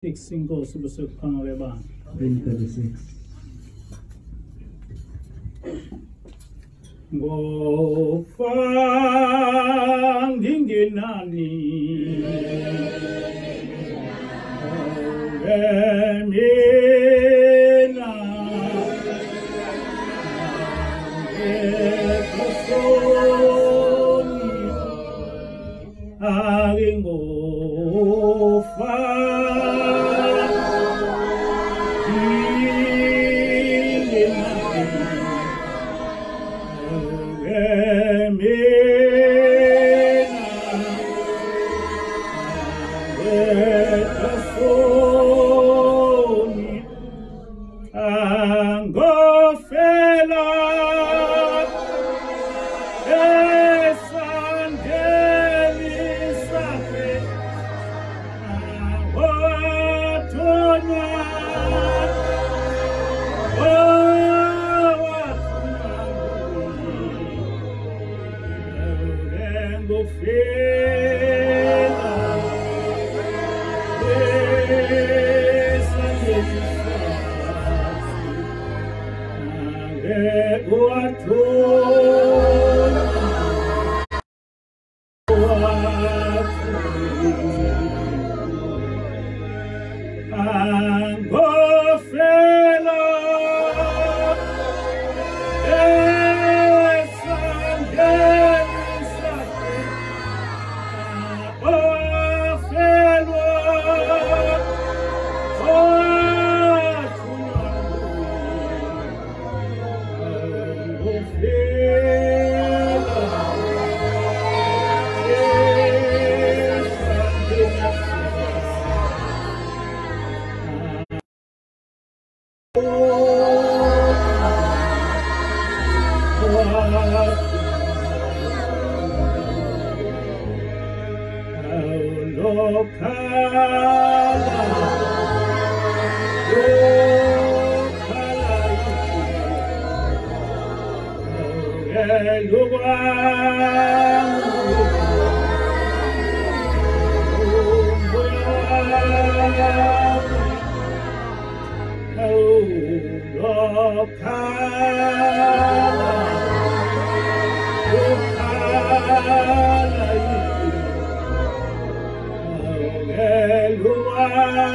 fixing goes bu subhanahu ve ban. Go fang dinginani. Go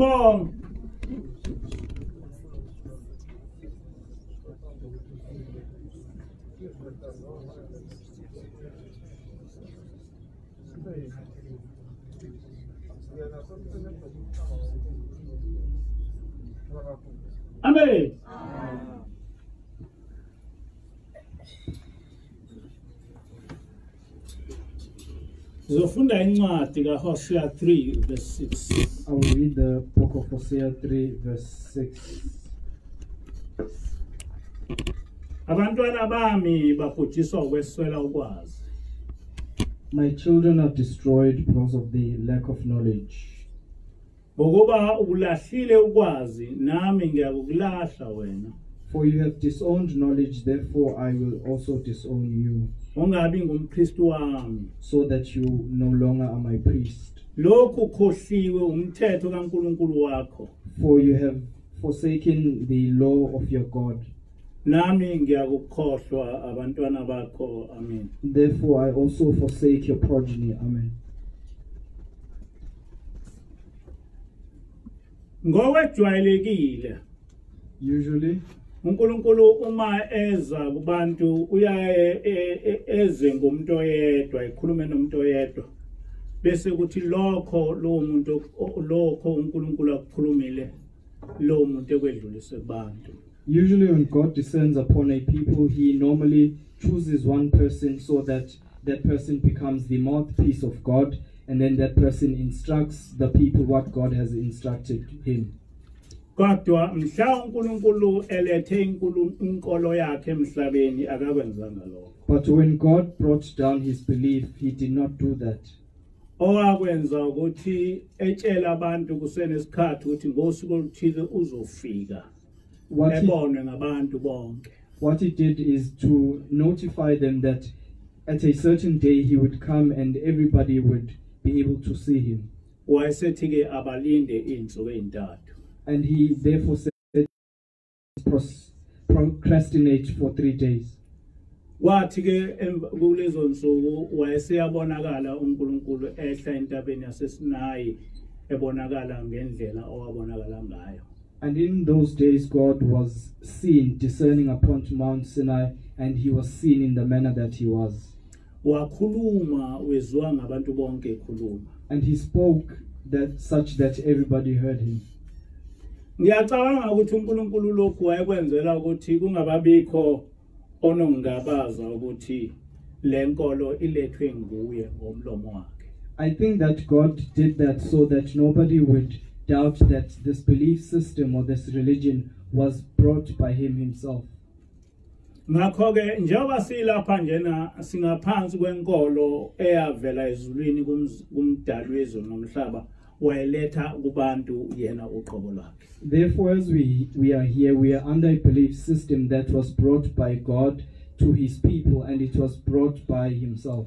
Asibonge. Amen. Incwadi kaHosea 3 verse 6. I will read the book of Hosea 3, verse 6. Abantwana bami babhujiswa ukweswela ukwazi. My children are destroyed because of the lack of knowledge. Ngokuba ukulahlile ukwazi nami ngiyakulahla wena. For you have disowned knowledge, therefore I will also disown you, Ungabi ngumKristu wami. so that you no longer are my priest. Lokhu khohliwe umthetho kaNkuluNkulu wakho. For you have forsaken the law of your God. Nami ngiyakukhohlwa abantwana bakho. Amen. Therefore I also forsake your progeny. Amen. Usually, uNkulunkulu uma eza kubantu uyaye eze oyedwa ekhulume nomuntu oyedwa bese kuthi lokho muntu lokho uNkulunkulu akukhulumile muntu ekwedlulise kubantu usually when God descends upon a people, He normally chooses one person so that that person becomes the mouthpiece of God, and then that person instructs the people what God has instructed him. Kodwa mhla uNkulunkulu elethe inkolo yakhe emhlabeni akakwenzanga lokho But when God brought down His belief, He did not do that. owakwenza ukuthi etshela abantu kusenesikhathi ukuthi ngosuku oluthile uzofika What he, ebonwe ngabantu bonke what he did is to notify them that at a certain day He would come and everybody would be able to see him. wayesethi ke abalinde izinsuku ezintathu And he therefore said, procrastinate for three days. kwathi ke kulezo nsuku wayeseyabonakala uNkulunkulu ehla entabeni yaseSinayi ebonakala ngendlela owabonakala ngayo And in those days, God was seen discerning upon Mount Sinai, and he was seen in the manner that he was. wakhuluma weziwa ngabantu bonke ekhuluma And he spoke that such that everybody heard him. Ngiyacabanga ukuthi uNkulunkulu lokhu wayekwenzela ukuthi kungababikho onongabaza ukuthi lenkolo ilethwe nguye ngomlomo wakhe I think that God did that so that nobody would doubt that this belief system or this religion was brought by him himself. ngakho ke njengoba silapha njena singaphansi kwenkolo eyavela ezulwini kumdali wezulu nomhlaba wayeletha kubantu yena uqobo lwakhe Therefore, as we, we are here, we are under a belief system that was brought by God to his people and it was brought by himself.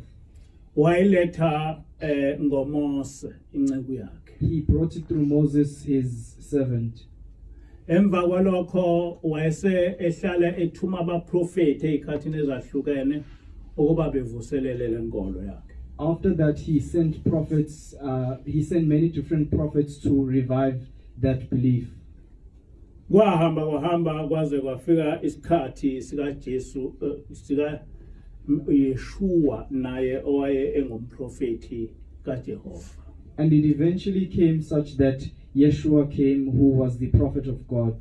wayiletha eh ngomose inceku yakhe He brought it through Moses, his servant. emva kwalokho wayese ehlala ethuma abaprofeti ezikhathini ezahlukene ukuba bevuselele lenkolo yakhe After that, he sent prophets, uh, he sent many different prophets to revive that belief. kwahamba kwahamba kwaze kwafika isikhathi sikaJesu Yeshua naye owaye engumprofeti kaJehova And it eventually came such that Yeshua came, who was the prophet of God.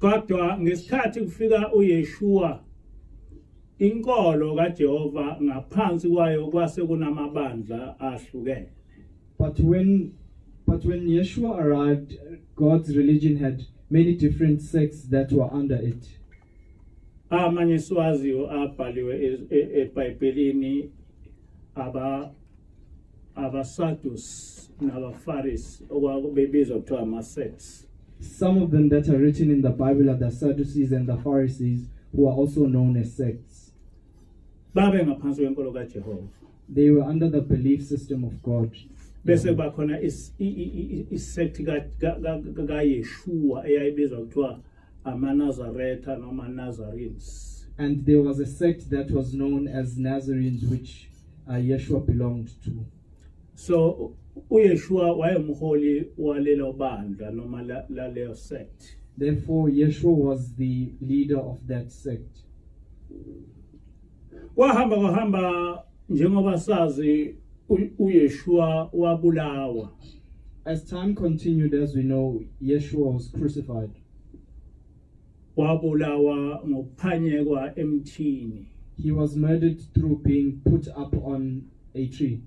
kodwa ngesikhathi kufika uYeshua inkolo kaJehova ngaphansi kwayo kwase kunamabandla ahlukene But when, but when Yeshua arrived, God's religion had many different sects that were under it. amanye siwaziyo abhaliwe eBhayibhelini aba abasadus nabafarisi okwakubebizwa kuthiwa ama-sects Some of them that are written in the Bible are the Sadducees and the Pharisees, who are also known as sects. babe ngaphansi kwenkolo kaJehova They were under the belief system of God. bese kuba khona isect eyayibizwa kuthiwa ama-Nazaretha noma Nazarenes And there was a sect that was known as Nazarenes, which uh, Yeshua belonged to. so uYeshua wayemholi walelo bandla noma la- laleyo sect Therefore, Yeshua was the leader of that sect. Njengoba sazi uYeshua wabulawa As time continued, as we know, Yeshua was crucified. wabulawa ngokuphanyekwa emthini He was murdered through being put up on a tree.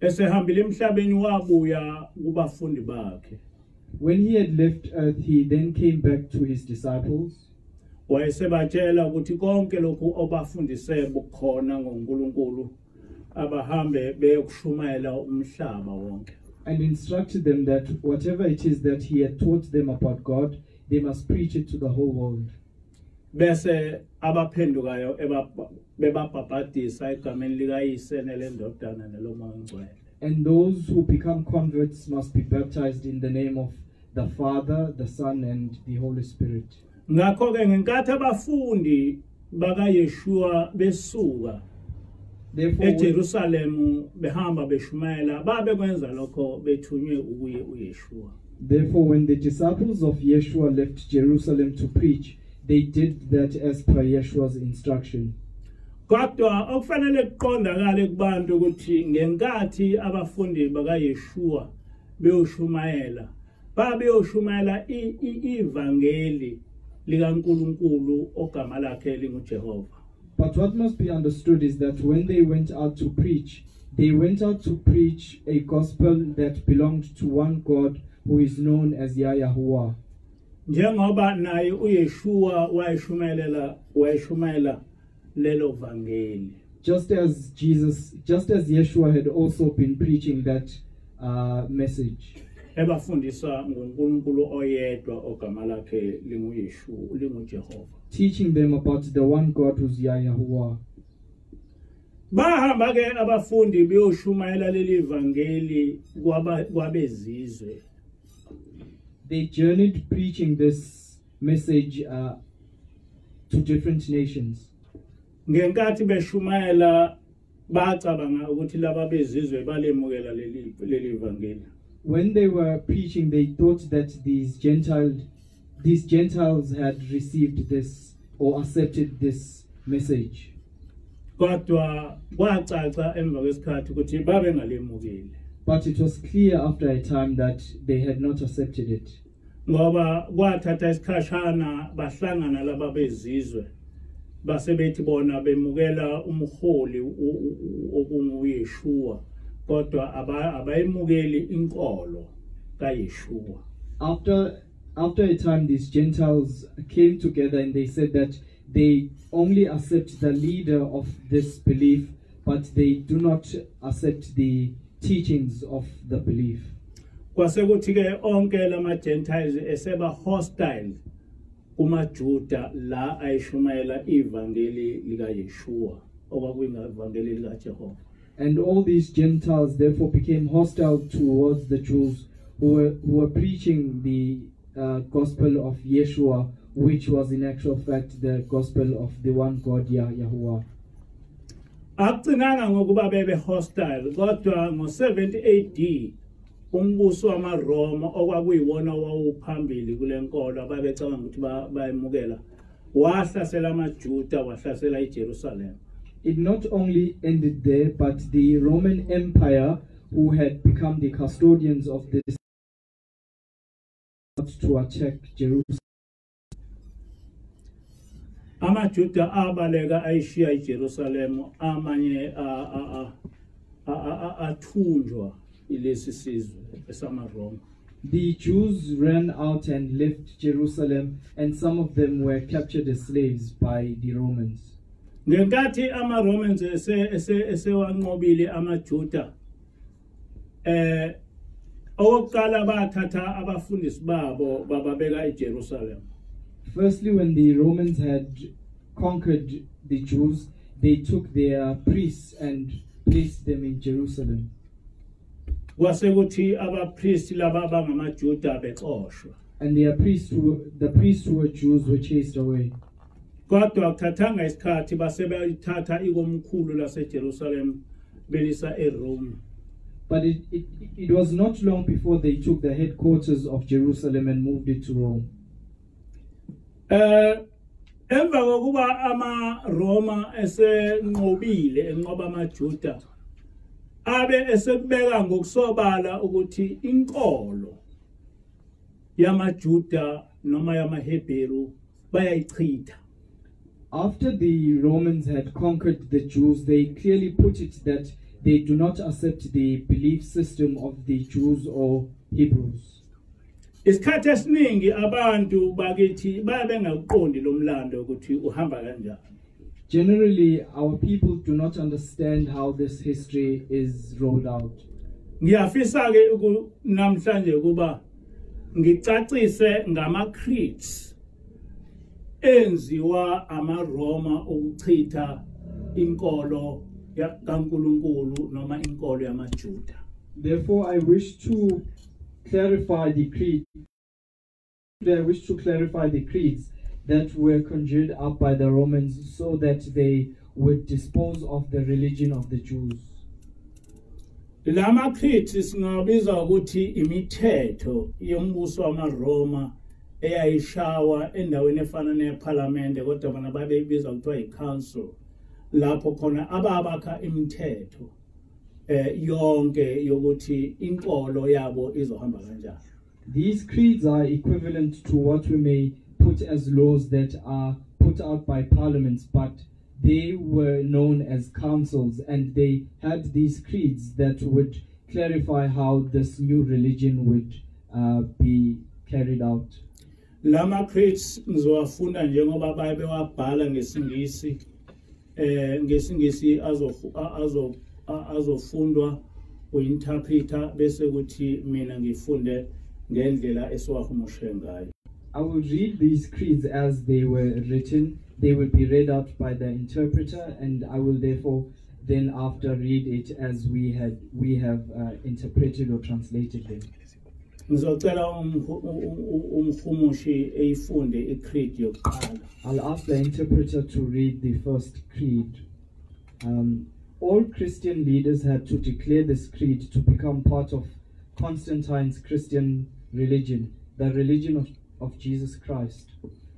esehambile emhlabeni wabuya kubafundi bakhe When he had left earth, he then came back to his disciples. Wayesebatshela ukuthi konke lokhu obafundise bukhona ngoNkulunkulu abahambe beyokushumayela umhlaba wonke and instructed them that whatever it is that he had taught them about God, they must preach it to the whole world. bese abaphendukayo eba- bebabhabhadisa egameni likayise nelendodana nelomoya ongcwele And those who become converts must be baptized in the name of the Father, the Son, and the Holy Spirit. Ngakho ke ngenkathi abafundi bakayeshua besuka eJerusalemu behamba beshumayela babe kwenza lokho bethunywe ukuye uYeshua therefore, when the disciples of Yeshua left Jerusalem to preach, they did that as per Yeshua's instruction. kodwa okufanele kuqondakale kubantu ukuthi ngenkathi abafundi bakayeshua beyoshumayela babeyoshumayela ivangeli likaNkuluNkulu ogama lakhe linguJehova. But what must be understood is that when they went out to preach, they went out to preach a gospel that belonged to one God who is known as Yahuwah. njengoba naye uYeshua wayeshumayela wayeshumayela lelo vangeli. Just as Jesus, just as Yeshua had also been preaching that uh, message, ebafundisa ngoNkulunkulu oyedwa ogama lakhe linguyeshua lingujehova teaching them about the one God who's Yahuwah. bahamba ke abafundi beyoshumayela leli vangeli kwabezizwe They journeyed preaching this message uh, to different nations. ngenkathi beshumayela bacabanga ukuthi laba bezizwe balemukela leli vangeli When they were preaching, they thought that these Gentiles, these Gentiles had received this or accepted this message. kodwa kwacaca emva kwesikhathi ukuthi babengalemukeli But it was clear after a time that they had not accepted it. ngoba kwathatha isikhashana bahlangana laba bezizwe base bona bemukela umholi okunguyeshua kodwa aba- abayimukeli inkolo kayeshua After after a time, these Gentiles came together and they said that they only accept the leader of this belief, but they do not accept the teachings of the belief. kwasekuthi ke onke lama Gentiles eseba hostile kumaJuda la ayishumayela ivangeli lika Yeshua okwakuyivangeli lika Jehova And all these Gentiles therefore became hostile towards the Jews who were, who were preaching the uh, gospel of Yeshua, which was in actual fact the gospel of the one God Yah- Yahuwah. akucinanga ngokuba bebe hostile kodwa ngo70 AD umbuso wamaRoma okwakuyiwona wawuphambili kulenkolo ababecabanga ukuthi ba- bayemukela wahlasela amaJuda wahlasela iJerusalem It not only ended there, but the Roman Empire, who had become the custodians of this, to attack Jerusalem. amajuda abaleka ayishiya ijerusalem amanye athunjwa ilesi sizwe esamaroma The Jews ran out and left Jerusalem, and some of them were captured as slaves by the Romans. Ngenkathi ama-romans ese- ese- esewanqobile amajuda eh okokuqala bathatha abafundisi babo bababeka ejerusalem Firstly, when the Romans had conquered the Jews, they took their priests and placed them in Jerusalem. kwasekuthi laba abangamajuda bexoshwa And their priests who, the priests who were Jews were chased away. Kodwa kuthathanga isikhathi basebeyithatha ikomkhulu lasejerusalem belisa erome But it, it, it was not long before they took the headquarters of Jerusalem and moved it to Rome. Eh emva kokuba amaRoma esenqobile enqoba amaJuda abe esekubeka ngokusobala ukuthi inkolo yamaJuda noma yamaHebheru bayayichitha After the Romans had conquered the Jews, they clearly put it that they do not accept the belief system of the Jews or Hebrews. isikhathi esiningi abantu bakithi babengakuqondi lo mlando ukuthi uhamba kanjani Generally, our people do not understand how this history is rolled out. ngiyafisa ke namhlanje kuba ngicacise ngama creeds enziwa amaRoma ukuchitha inkolo kaNkuluNkulu noma inkolo yamaJuda Therefore, I wish to clarify the creed. I wish to clarify the creeds that were conjured up by the Romans so that they would dispose of the religion of the Jews. lama creeds singabiza ukuthi imithetho yombuso wamaRoma eyayishawa endaweni efana neparlamente kodwa bona kuthiwa yi-council lapho khona ababakha imithetho eh yonke yokuthi inkolo yabo izohamba kanjani These creeds are equivalent to what we may put as laws that are put out by parliaments, but they were known as councils and they had these creeds that would clarify how this new religion would uh, be carried out. Lama ngizowafunda njengoba babe wabhala ngesingisi eh ngesingisi azo azo azofundwa uinterpreter bese kuthi mina ngifunde ngendlela ngayo I will read these creeds as they were written. They will be read out by the interpreter, and I will therefore then after read it as we had we have uh, interpreted or translated them. Ngizocela umhumushi eyifunde icreed yokuqala I'll ask the interpreter to read the first creed. Um, all Christian leaders had to declare this creed to become part of Constantine's Christian religion, the religion of, of Jesus Christ.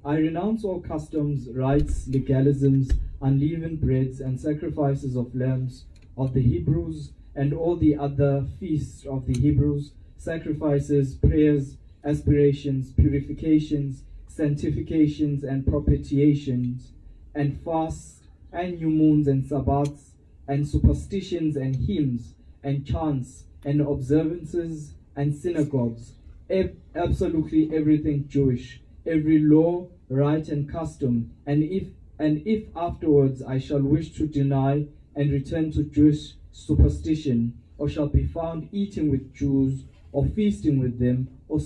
I renounce all customs, rites, legalisms, unleavened breads, and sacrifices of lambs of the Hebrews, and all the other feasts of the Hebrews, sacrifices, prayers, aspirations, purifications, sanctifications, and propitiations, and fasts, and new moons, and Sabbaths, and superstitions, and hymns, and chants, and observances, and synagogues, Ab- absolutely everything Jewish, every law, rite, and custom, and if and if afterwards I shall wish to deny and return to Jewish superstition, or shall be found eating with Jews, or feasting with them, or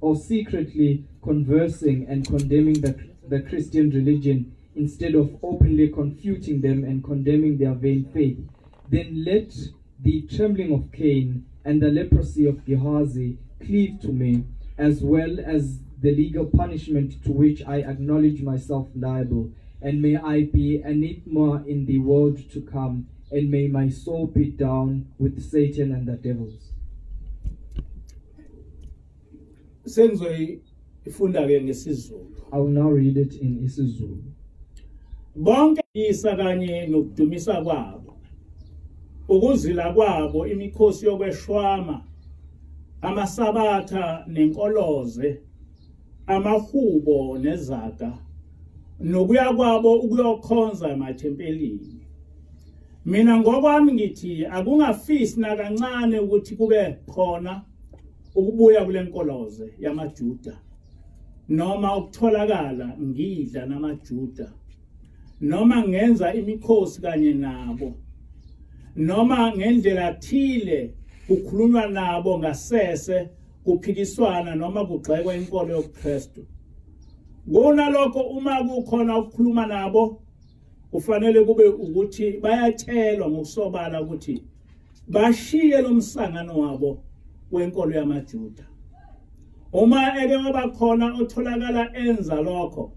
or secretly conversing and condemning the, the Christian religion, instead of openly confuting them and condemning their vain faith, then let the trembling of Cain and the leprosy of Gehazi cleave to me, as well as the legal punishment to which I acknowledge myself liable, and may I be anathema in the world to come, and may my soul be down with Satan and the devils. Sengizoyifunda ke ngesizulu. I will now read it in isiZulu. bonke isa kanye nokudumisa kwabo. Ukuzila kwabo imikhosi yokweshwama amasabatha nenkoloze amahubo nezaga nokuya kwabo ukuyokhonza emathempelini. Mina ngokwami ngithi akungafisi nakancane ukuthi kube khona ukubuya kule nkoloze yamajuda noma ukutholakala ngidla namajuda noma ngenza imikhosi kanye nabo noma ngendlela thile kukhulunywa nabo ngasese kuphikiswana noma kugxekwa inkolo yobuKristu kunalokho uma kukhona ukukhuluma nabo kufanele kube ukuthi bayatshelwa ngokusobala ukuthi bashiye lo msangano wabo wenkolo yamaJuda. Uma eke wabakhona otholakala enza lokho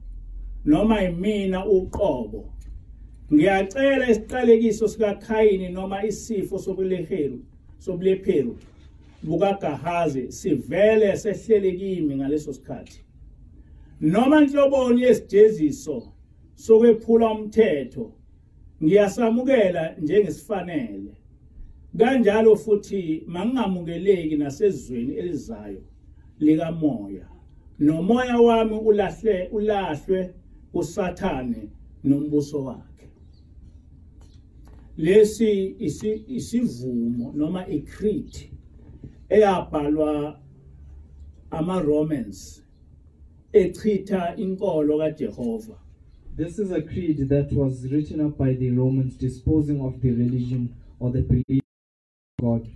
noma yimina uqobo ngiyacela isiqalekiso sikaKhayini noma isifo sobuleheru sobulepheru bukaGahazi sivele sehlele kimi ngaleso sikhathi. Noma inhloboni yesijeziso sokwephula umthetho ngiyasamukela njengesifanele. Kanjalo futhi mangingamukeleki nasezweni elizayo likamoya. Nomoya wami ulahle ulahlwe kusathane nombuso wakhe. Lesi isi- isivumo noma icreed eyabhalwa ama-romans echitha inkolo kaJehova. This is a creed that was written up by the Romans disposing of the religion or the belief God.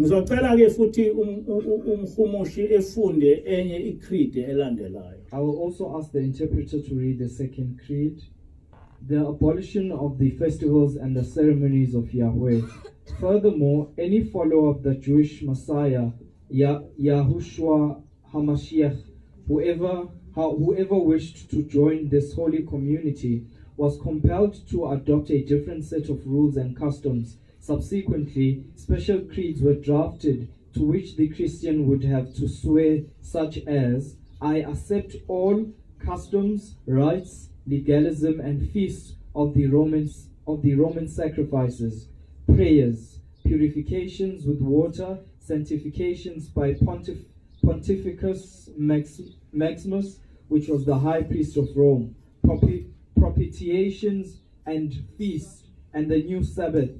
ngizocela ke futhi um- u- u- umhumushi efunde enye icreed elandelayo I will also ask the interpreter to read the second creed. The abolition of the festivals and the ceremonies of Yahweh. Furthermore, any follower of the Jewish Messiah, Ya- Yahushua HaMashiach, whoever, how, whoever wished to join this holy community, was compelled to adopt a different set of rules and customs. Subsequently, special creeds were drafted to which the Christian would have to swear, such as I accept all customs, rites, legalism, and feasts of the Romans of the Roman sacrifices, prayers, purifications with water, sanctifications by Pontif- Pontificus Max- Maximus, which was the high priest of Rome, propi- propitiations and feasts, and the new Sabbath,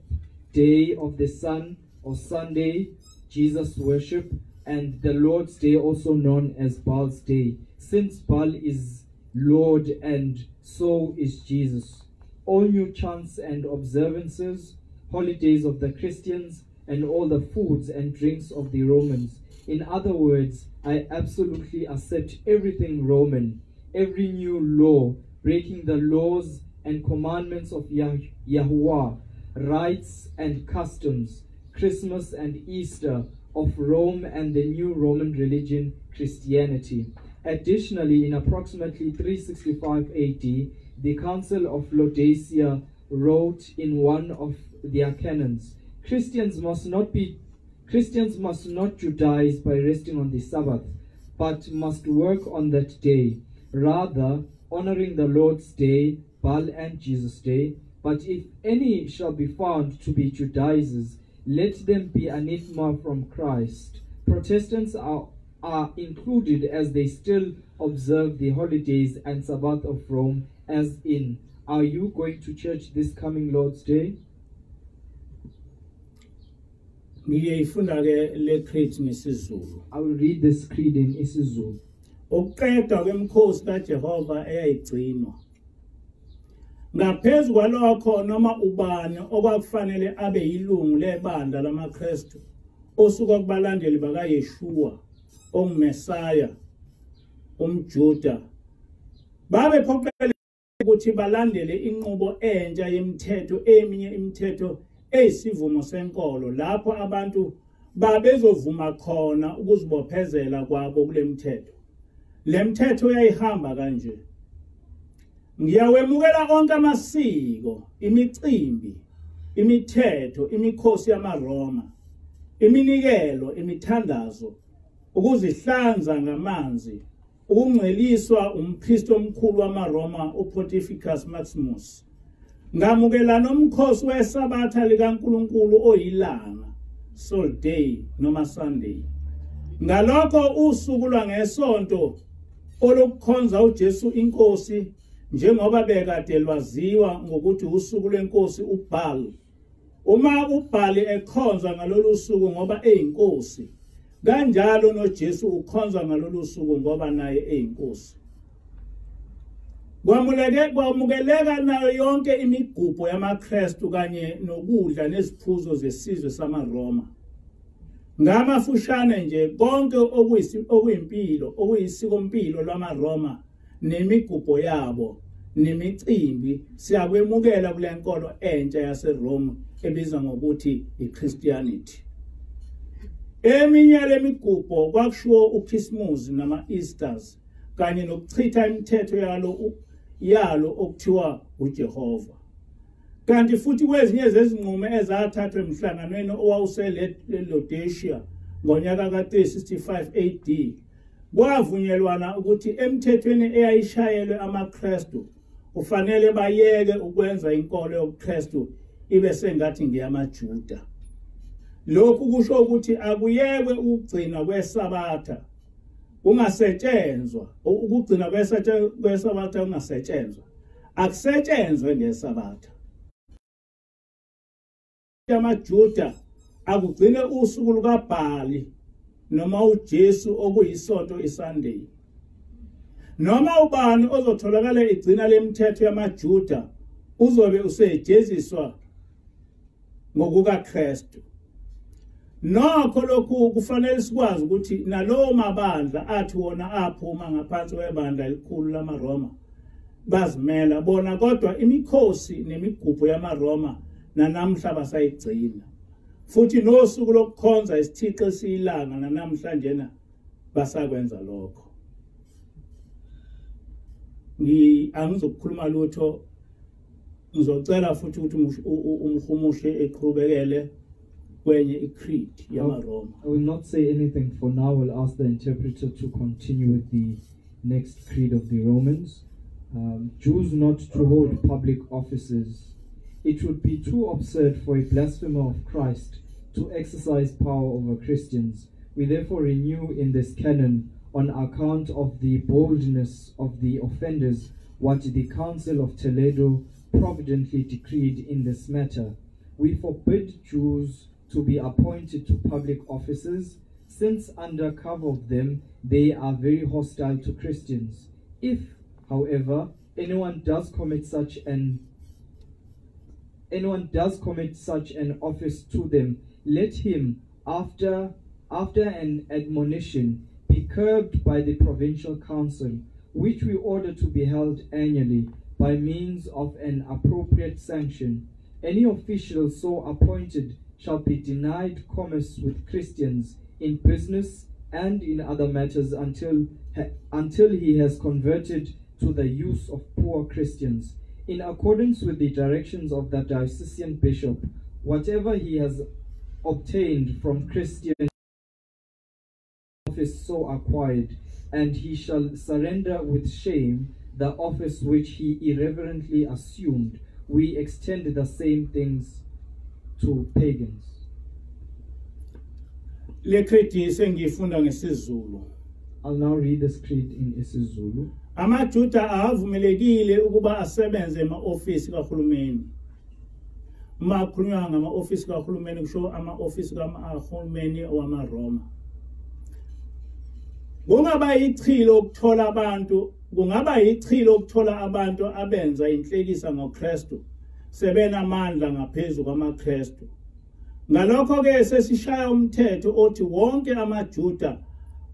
day of the sun or Sunday, Jesus worship, and the Lord's Day, also known as Baal's Day, since Baal is Lord and so is Jesus. All new chants and observances, holidays of the Christians, and all the foods and drinks of the Romans. In other words, I absolutely accept everything Roman, every new law, breaking the laws and commandments of Yah- Yahuwah, rites and customs, Christmas and Easter of Rome and the new Roman religion, Christianity. Additionally, in approximately 365 AD, the Council of Laodicea wrote in one of their canons, Christians must not be Christians must not Judaize by resting on the Sabbath, but must work on that day, rather honoring the Lord's day, Baal and Jesus' day. But if any shall be found to be Judaizers, let them be anathema from Christ. Protestants are, are included as they still observe the holidays and Sabbath of Rome, as in, Are you going to church this coming Lord's Day? ngiyayifunda ke le creed ngesizulu I will read this creed in isiZulu. ukuqedwa kwemikhosi kaJehova eyayigcinwa ngaphezu kwalokho noma ubani okwakufanele abe yilungu lebandla lamaKristu osuka kubalandeli bakaYeshua ongumesaya umjuda babe phoqelekile ukuthi balandele inqubo entsha yemithetho eminye imithetho eyisivumo senkolo lapho abantu babezovuma khona ukuzibophezela kwabo kule mithetho. Le mithetho yayihamba kanje. Ngiyawemukela onke amasiko imicimbi imithetho imikhosi yamaRoma iminikelo imithandazo ukuzihlanza ngamanzi ukungcweliswa umpriest omkhulu wamaRoma uPontifex Maximus. Ngamukela nomkhosi wesabatha likaNkuluNkulu oyilanga sol day noma sunday. Ngalokho usuku lwangesonto olokukhonza uJesu inkosi njengoba bekade lwaziwa ngokuthi usuku lwenkosi uBaal uma uBaal ekhonza ngalolu suku ngoba eyinkosi kanjalo noJesu ukhonza ngalolu suku ngoba naye eyinkosi. Kwamuleke kwamukeleka nayo yonke imigubho yamaKristu kanye nokudla neziphuzo zesizwe samaRoma. Ngamafushane nje konke okuyimpilo okuyisikompilo lwamaRoma nemigubho yabo nemicimbi siyakwemukela kule nkolo entsha yaseRome ebizwa ngokuthi iChristianity eminye lemigubho kwakushiwo uChristmas nama-Easters kanye nokuchitha imithetho yalo yalo okuthiwa uJehova. Kanti futhi kwezinye zezinqumo ezathathwa emhlanganweni owawuselelodesia ngonyaka ka-365 AD kwavunyelwana ukuthi emthethweni eyayishayelwe amaKristu kufanele bayeke ukwenza inkolo yobuKristu ibe sengathi ngeyamaJuda. Lokhu kusho ukuthi akuyekwe ukugcinwa kwesabatha kungasetshenzwa. Ukugcina kwesabatha kungasetshenzwa. Akusetshenzwe ngesabatha. Yamajuda akugcine usuku lukaBhali noma uJesu okuyisonto iSunday. Noma ubani ozotholakala igcina lemithetho yamajuda uzobe usejeziswa ngokukaKristu. Nokho lokhu kufanele sikwazi ukuthi nalowo mabandla athi wona aphuma ngaphansi kwebandla elikhulu lamaRoma bazimela. Bona kodwa imikhosi nemigubho yamaRoma nanamhla basayigcina. Futhi nosuku lokukhonza isithixo esiyilanga nanamhlanje na basakwenza lokho angizokukhuluma lutho ngizocela futhi ukuthi umhumushe eqhubekele kwenye icreed yamaRoma I will not say anything for now. I'll ask the interpreter to continue with the next creed of the Romans. Um, Jews not to hold public offices. It would be too absurd for a blasphemer of Christ to exercise power over Christians. We therefore renew in this canon, on account of the boldness of the offenders, what the Council of Toledo providently decreed in this matter. We forbid Jews to be appointed to public offices, since under cover of them they are very hostile to Christians. If, however, anyone does commit such an anyone does commit such an office to them, let him, after after an admonition, be curbed by the provincial council, which we order to be held annually, by means of an appropriate sanction. Any official so appointed shall be denied commerce with Christians in business and in other matters until, until he has converted to the use of poor Christians. In accordance with the directions of the diocesan bishop, whatever he has obtained from Christians office so acquired, and he shall surrender with shame the office which he irreverently assumed. We extend the same things to pagans. le creed sengiyifunda ngesizulu I'll now read this creed in isiZulu. amajuda avumelekile ukuba asebenze ema-ofisi kahulumeni uma kukhulunywa ngama-ofisi kahulumeni kusho ama-ofisi kahulumeni wamaroma kungaba yichilo ukuthola abantu kungaba yichilo ukuthola abantu abenza inhlekisa ngokristu sebenamandla ngaphezu kwamakristu ngalokho-ke sesishaya umthetho othi wonke amajuda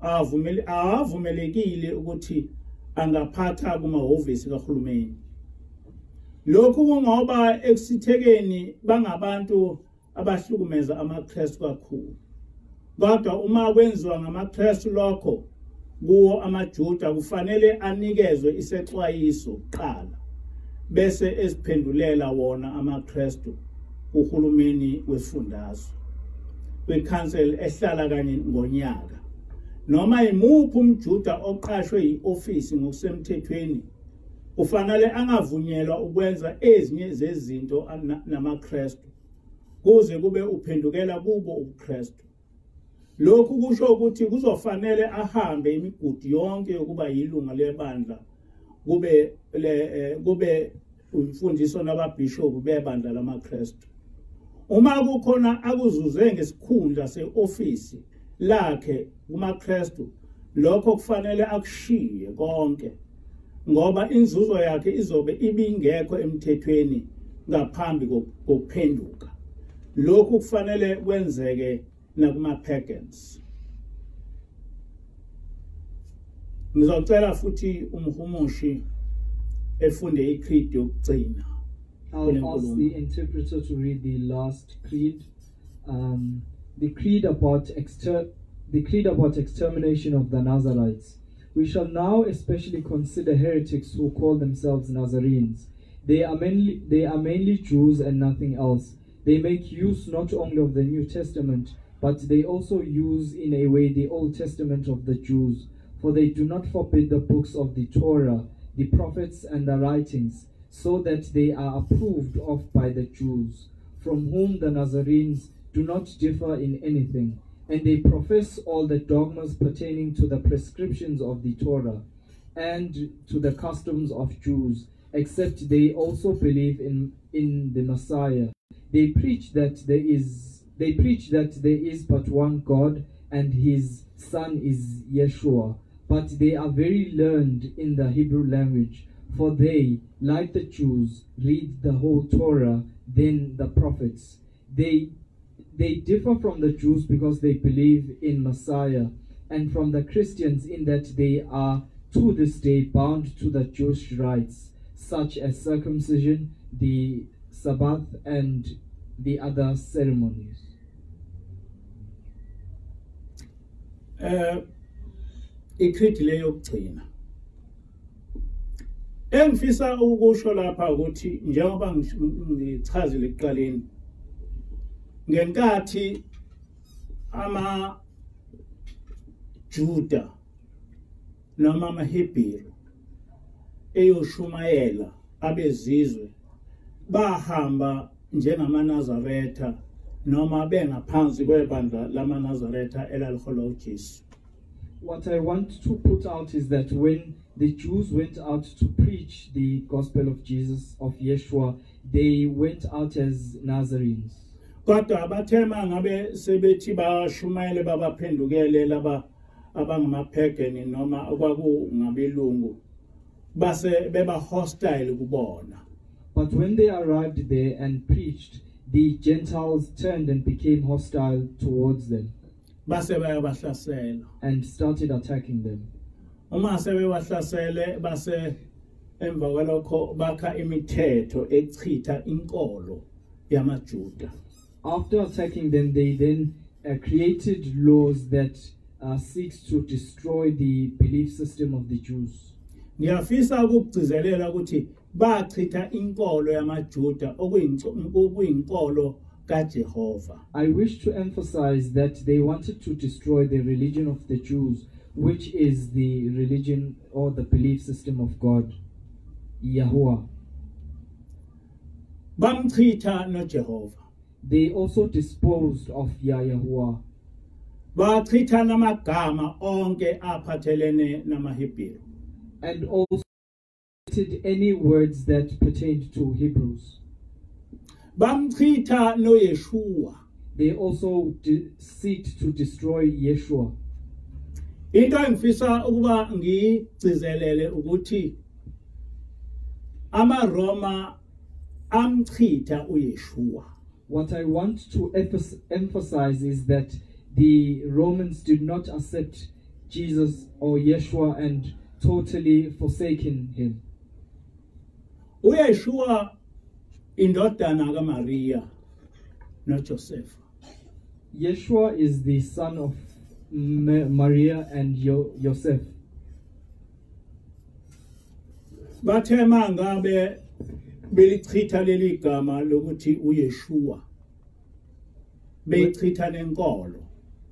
avumele- awavumelekile ukuthi angaphatha kumahhovisi kahulumeni. Lokhu kungoba ekusithekeni bangabantu abahlukumeza amakristu kakhulu. Kodwa uma kwenziwa ngamakristu lokho kuwo amajuda kufanele anikezwe isexwayiso kuqala bese eziphendulela wona amakristu uhulumeni wesifundazwe wekhanseli ehlala kanye ngonyaka. Noma imuphi umjuda oqashwe yi-ofisi ngokusemthethweni kufanele angavunyelwa ukwenza ezinye zezinto namakristu kuze kube uphendukela kubo ubuKristu. Lokhu kusho ukuthi kuzofanele ahambe imigudu yonke yokuba yilunga lebandla kube le eh, kube umfundiso nababhishophu bebandla lamakristu. Uma kukhona akuzuze ngesikhundla seofisi lakhe kumakristu lokho kufanele akushiye konke ngoba inzuzo yakhe izobe ibingekho emthethweni ngaphambi ko- kokuphenduka. Lokhu kufanele kwenzeke nakuma-pagans ngizocela futhi umhumushi efunde icreed yokugcina I'll ask the interpreter to read the last creed. Um, the creed about exter- the creed about extermination of the Nazarites. We shall now especially consider heretics who call themselves Nazarenes. They are mainly they are mainly Jews and nothing else. They make use not only of the New Testament, but they also use in a way the Old Testament of the Jews, for they do not forbid the books of the Torah, the prophets, and the writings, so that they are approved of by the Jews, from whom the Nazarenes do not differ in anything, and they profess all the dogmas pertaining to the prescriptions of the Torah and to the customs of Jews, except they also believe in, in the Messiah. They preach that there is they preach that there is but one God and his son is Yeshua, but they are very learned in the Hebrew language, for they, like the Jews, read the whole Torah, then the prophets. They they differ from the Jews because they believe in Messiah, and from the Christians in that they are to this day bound to the Jewish rites, such as circumcision, the Sabbath, and the other ceremonies. Eh icreed leyo yokugcina. Engifisa ukusho lapha ukuthi njengoba ngish- ngichazile ekuqaleni ngenkathi ama Juda noma amaHebheru eyoshumayela abezizwe bahamba njengamanazaretha noma bengaphansi kwebandla lamanazaretha elaliholwa uJesu What I want to put out is that when the Jews went out to preach the gospel of Jesus, of Yeshua, they went out as Nazarenes. kodwa abathema ngabe sebethi bashumayele babaphendukele laba abangamaphagani noma okwakungabelungu base beba hostile kubona But when they arrived there and preached, the Gentiles turned and became hostile towards them base bayabahlasela and started attacking them. uma sebewahlasele base emva kwalokho bakha imithetho echitha inkolo yamaJuda After attacking them, they then uh, created laws that uh, seeks to destroy the belief system of the Jews. ngiyafisa ukugcizelela ukuthi bachitha inkolo yamaJuda okuyinkolo kaJehova I wish to emphasize that they wanted to destroy the religion of the Jews, which is the religion or the belief system of God, Yahuwah. bamchitha noJehova They also disposed of Yah Yahuwah. bachitha namagama onke aphathelene namaHebheru and also deleted any words that pertained to Hebrews. bamchitha noYeshua They also seek to destroy Yeshua. into engifisa ukuba ngigcizelele ukuthi amaRoma amchitha uYeshua What I want to emphasize is that the Romans did not accept Jesus or Yeshua and totally forsaken him. uYeshua indodana kaMaria noJoseph. Yeshua is the son of Ma- Maria and Yo- Joseph. bathe mangabe belichitha leli gama lokuthi uYeshua. Beyichitha nenkolo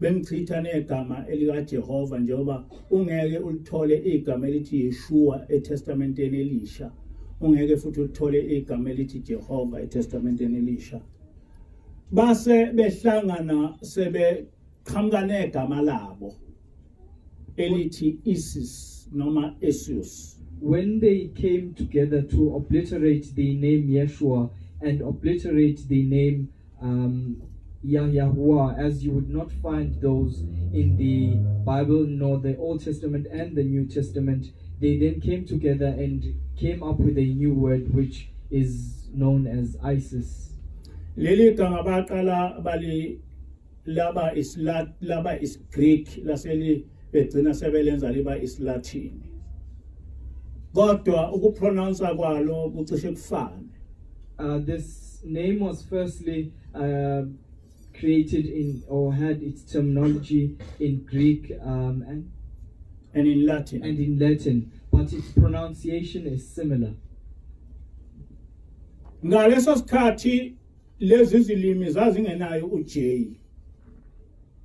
bengichitha negama elikaJehova njengoba ungeke ulithole igama elithi Yeshua eTestamenteni elisha. Ungeke futhi igama elithi Jehova eTestamenteni elisha. Base behlangana sebe negama labo elithi Isis noma when they came together to obliterate the name Yeshua and obliterate the name um, as you would not find those in the Bible nor the Old Testament and the New Testament, they then came together and came up with a new word which is known as ISIS. leli gama baqala bali laba islat laba is Greek laseli begcina sebelenza liba islatin kodwa ukupronounce kwalo kucishe kufane Uh, this name was firstly uh, created in or had its terminology in Greek um, and and in Latin and in Latin, but its pronunciation is similar. ngaleso sikhathi lezi zilimi zazingenayo uJ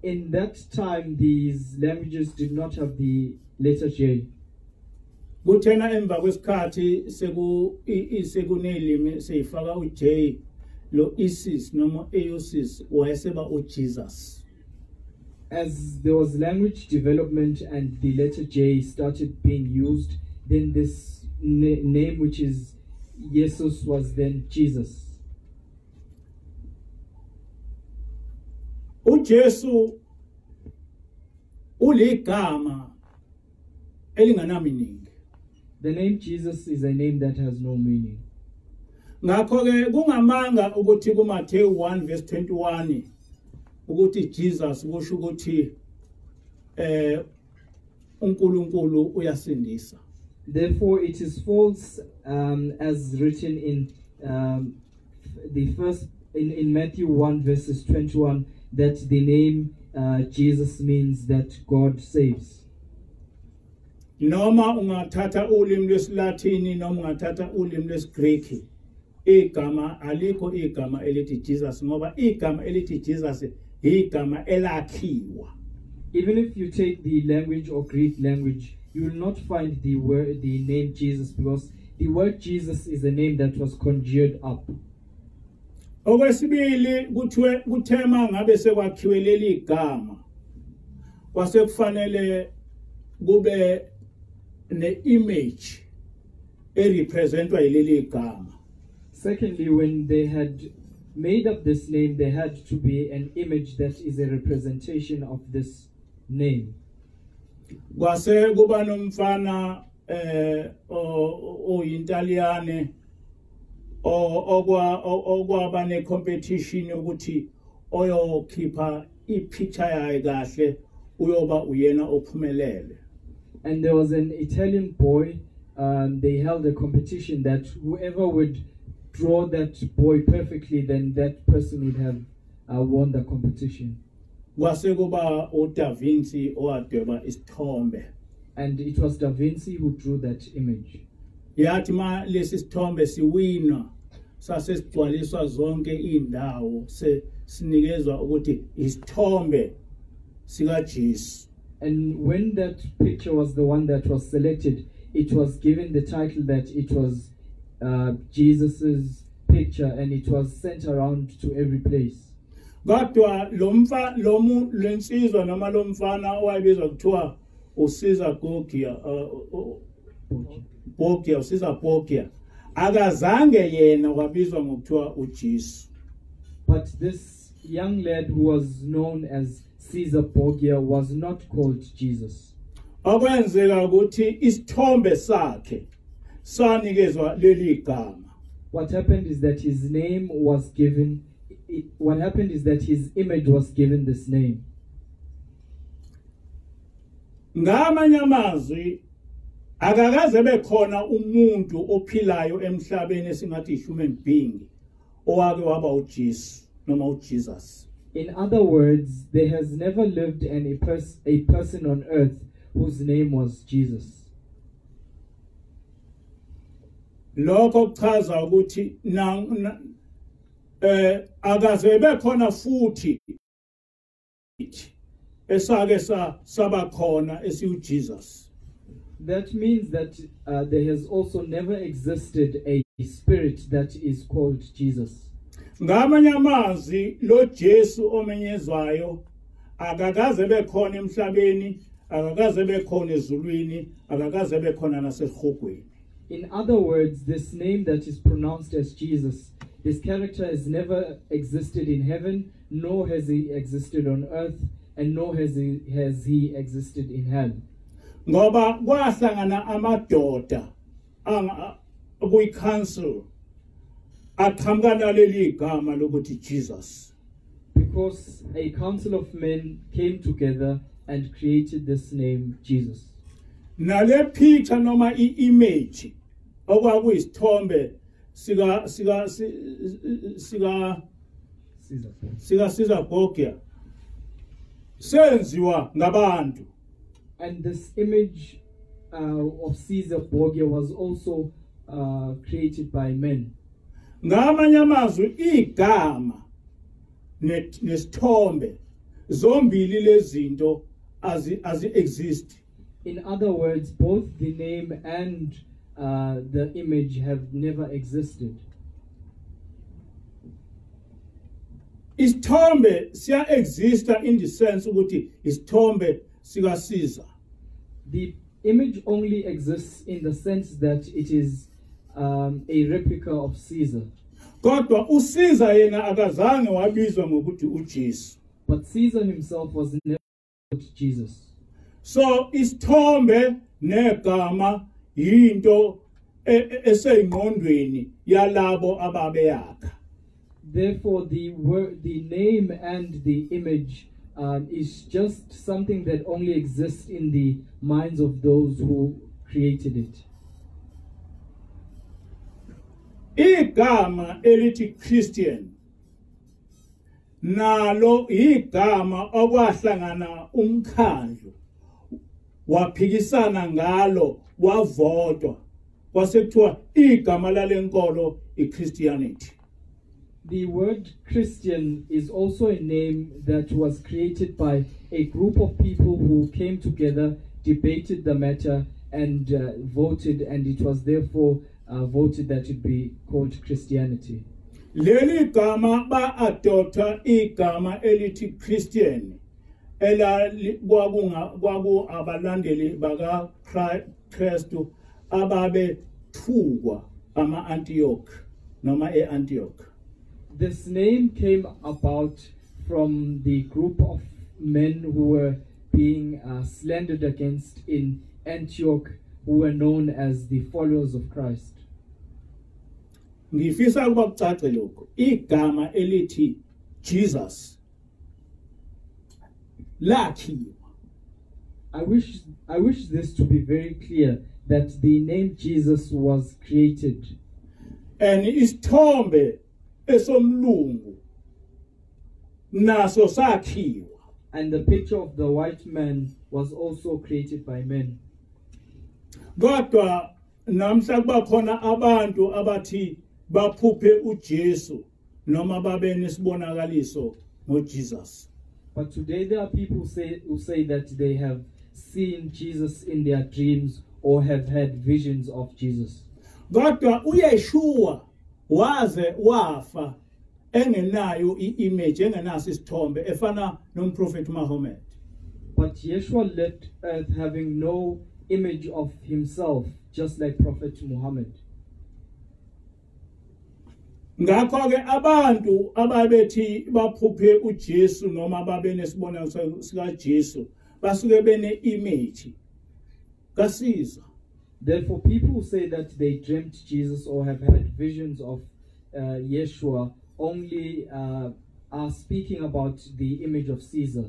In that time, these languages did not have the letter J. kuthena emva kwesikhathi seku sekunelimi seyifaka uJ lo Isis noma Eusis wayeseba uJesus As there was language development and the letter J started being used, then this na- name, which is Jesus, was then Jesus. uJesu uligama elinganaminingi The name Jesus is a name that has no meaning. ngakho ke kungamanga ukuthi kuMateyu 1 verse 21 ukuthi Jesus kusho ukuthi eh uNkulunkulu uyasindisa Therefore, it is false, um, as written in um, the first in, in Matthew one verses twenty one, that the name uh, Jesus means that God saves. noma ungathatha ulimi lwesilathini noma ungathatha ulimi lwesigreki igama alikho igama elithi Jesus ngoba igama elithi Jesus igama elakhiwa. Even if you take the language or Greek language, you will not find the word the name Jesus because the word Jesus is a name that was conjured up. okwesibili kuthiwe kuthema ngabe sekwakhiwe leli gama kwasekufanele kube ne-image erepresentwa yileli gama Secondly, when they had made up this name, there had to be an image that is a representation of this name. kwase kuba nomfana eh o- oyintaliyane o- okwa okwaba ne-competition yokuthi oyokhipha ipicture yayo kahle uyoba uyena ophumelele And there was an Italian boy um, they held a competition that whoever would draw that boy perfectly, then that person would have uh, won the competition. kwase kuba uDa Vinci owadweba isithombe And it was Da Vinci who drew that image. yathi ma lesi sithombe siwina sase sigcwaliswa zonke indawo se sinikezwa ukuthi isithombe sika Jesu And when that picture was the one that was selected, it was given the title that it was uh, Jesus's picture, and it was sent around to every place. kodwa lo mfa lo lensizwa noma lo mfana owayebizwa kuthiwa usiza Gogia uh, uh, Bogia usiza Bogia akazange yena kwabizwa ngokuthiwa uJesu But this young lad who was known as Caesar Borgia was not called Jesus. okwenzeka ukuthi isithombe sakhe sanikezwa leli gama What happened is that his name was given. What happened is that his image was given this name. ngamanye amazwi akakaze bekhona umuntu ophilayo emhlabeni esingathi human being owake waba uJesu noma uJesus In other words, there has never lived any pers- a person on earth whose name was Jesus. Lokho kuchaza ukuthi na na- eh akaze bekhona futhi esake sa sabakhona esiuJesus That means that uh, there has also never existed a spirit that is called Jesus. ngamanye amazwi lo Jesu omenyezwayo akakaze bekhona emhlabeni akakaze bekhona ezulwini akakaze bekhona nasehogweni In other words, this name that is pronounced as Jesus, this character has never existed in heaven, nor has he existed on earth, and nor has he, has he existed in hell. ngoba kwahlangana amadoda anga kuyi council aqhamuka naleli gama lokuthi Jesus Because a council of men came together and created this name Jesus. nale picture noma iimage okwakuyisithombe sika sika si- sika Caesar. sika Caesar Borgia senziwa ngabantu And this image uh, of Caesar Borgia was also uh, created by men. ngamanye amazwi igama ne- nesithombe zombili lezinto azi azi exist In other words, both the name and uh, the image have never existed. isithombe siya exista in the sense ukuthi isithombe sika Caesar The image only exists in the sense that it is um, a replica of Caesar. kodwa uCaesar yena akazange wabizwa ngokuthi uJesu But Caesar himself was never called Jesus. so isithombe negama yinto e- e- yalabo ababeyakha Therefore, the word, the name and the image um, is just something that only exists in the minds of those who created it. igama elithi Christian nalo igama okwahlangana umkhandlu waphikisana ngalo wavotwa. Kwasekuthiwa igama lalenkolo iChristianity. The word Christian is also a name that was created by a group of people who came together, debated the matter, and uh, voted, and it was therefore uh, voted that it be called Christianity. leli gama ba-adoptha igama elithi Christian elali kwakunga kwaku abalandeli baka Kristu ababethukwa ama-Antioch noma e-Antioch This name came about from the group of men who were being uh, slandered against in Antioch, who were known as the followers of Christ. ngifisa ukuba kucace lokho igama elithi Jesus lakhiwa I wish I wish this to be very clear that the name Jesus was created, and isithombe esomlungu. Naso sakhiwa. And the picture of the white man was also created by men. kodwa namhla kuba khona abantu abathi baphuphe uJesu noma babe nesibonakaliso ngoJesus But today there are people say, who say that they have seen Jesus in their dreams or have had visions of Jesus. kodwa uYeshua waze wafa engenayo iimage engenaso isithombe efana nomprofeti Muhammad But Yeshua left earth having no image of himself, just like Prophet Muhammad. Ngakho ke abantu ababethi baphuphe uJesu noma babe nesibonakaliso sika Jesu basuke bene image kasizwa Therefore, people who say that they dreamt Jesus or have had visions of uh, Yeshua only uh, are speaking about the image of Caesar.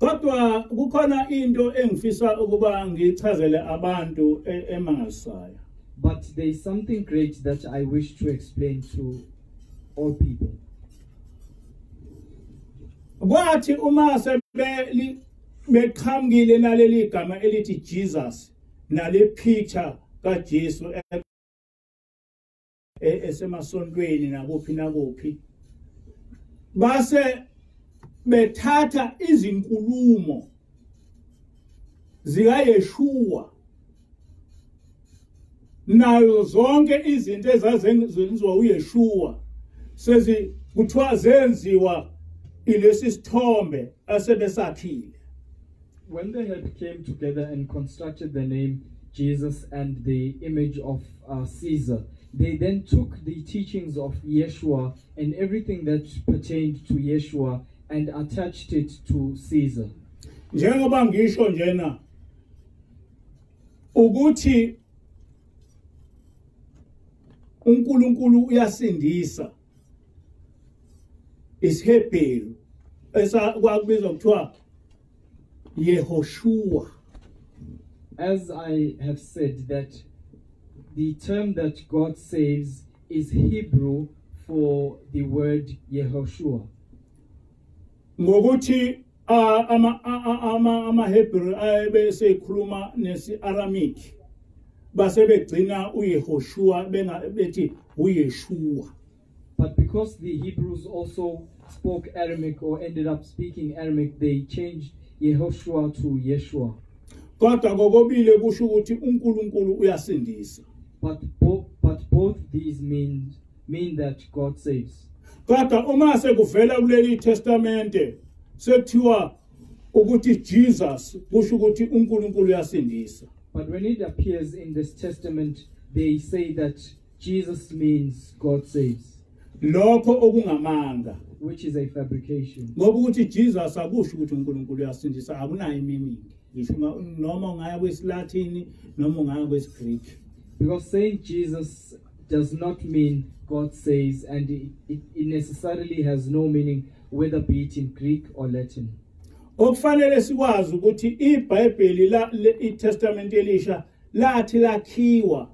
kodwa kukhona into engifisa ukuba ngichazele abantu e- emangasaya But there is something great that I wish to explain to all people. kwathi uma sebeli beqhamukile naleli gama elithi Jesus nale picture kaJesu e- e- esemasontweni nakuphi nakuphi base bethatha izinkulumo zika Yeshua nayo zonke izinto ezazenziwa uYeshua sezi kuthiwa zenziwa ilesi sithombe asebesakhile When they had came together and constructed the name Jesus and the image of uh, Caesar, they then took the teachings of Yeshua and everything that pertained to Yeshua and attached it to Caesar. njengoba ngisho njena ukuthi uNkulunkulu uyasindisa isihebheru esakubizwa kuthiwa Yehoshua As I have said, that the term that God saves is Hebrew for the word Yehoshua. ngokuthi ama ama ama amaHebrew ayebese nesi-Aramic base begcina uYehoshua bethi uYeshua But because the Hebrews also spoke Aramaic or ended up speaking Aramaic, they changed Yehoshua to Yeshua. kodwa kokobile kusho ukuthi uNkulunkulu uyasindisa But both, but both these mean mean that God saves. kodwa uma sekuvela kuleli testamente sekuthiwa ukuthi Jesus kusho ukuthi uNkulunkulu uyasindisa But when it appears in this testament, they say that Jesus means God saves, lokho okungamanga which is a fabrication. ngoba ukuthi Jesus akusho ukuthi uNkulunkulu uyasindisa akunayo iminingi ngisho noma ungaya kwesilatini noma ungaya kwesiGreek Because saying Jesus does not mean God saves, and it, it, it necessarily has no meaning, whether be it in Greek or Latin. Okufanele sikwazi ukuthi iBhayibheli la le- iTestament elisha lathi lakhiwa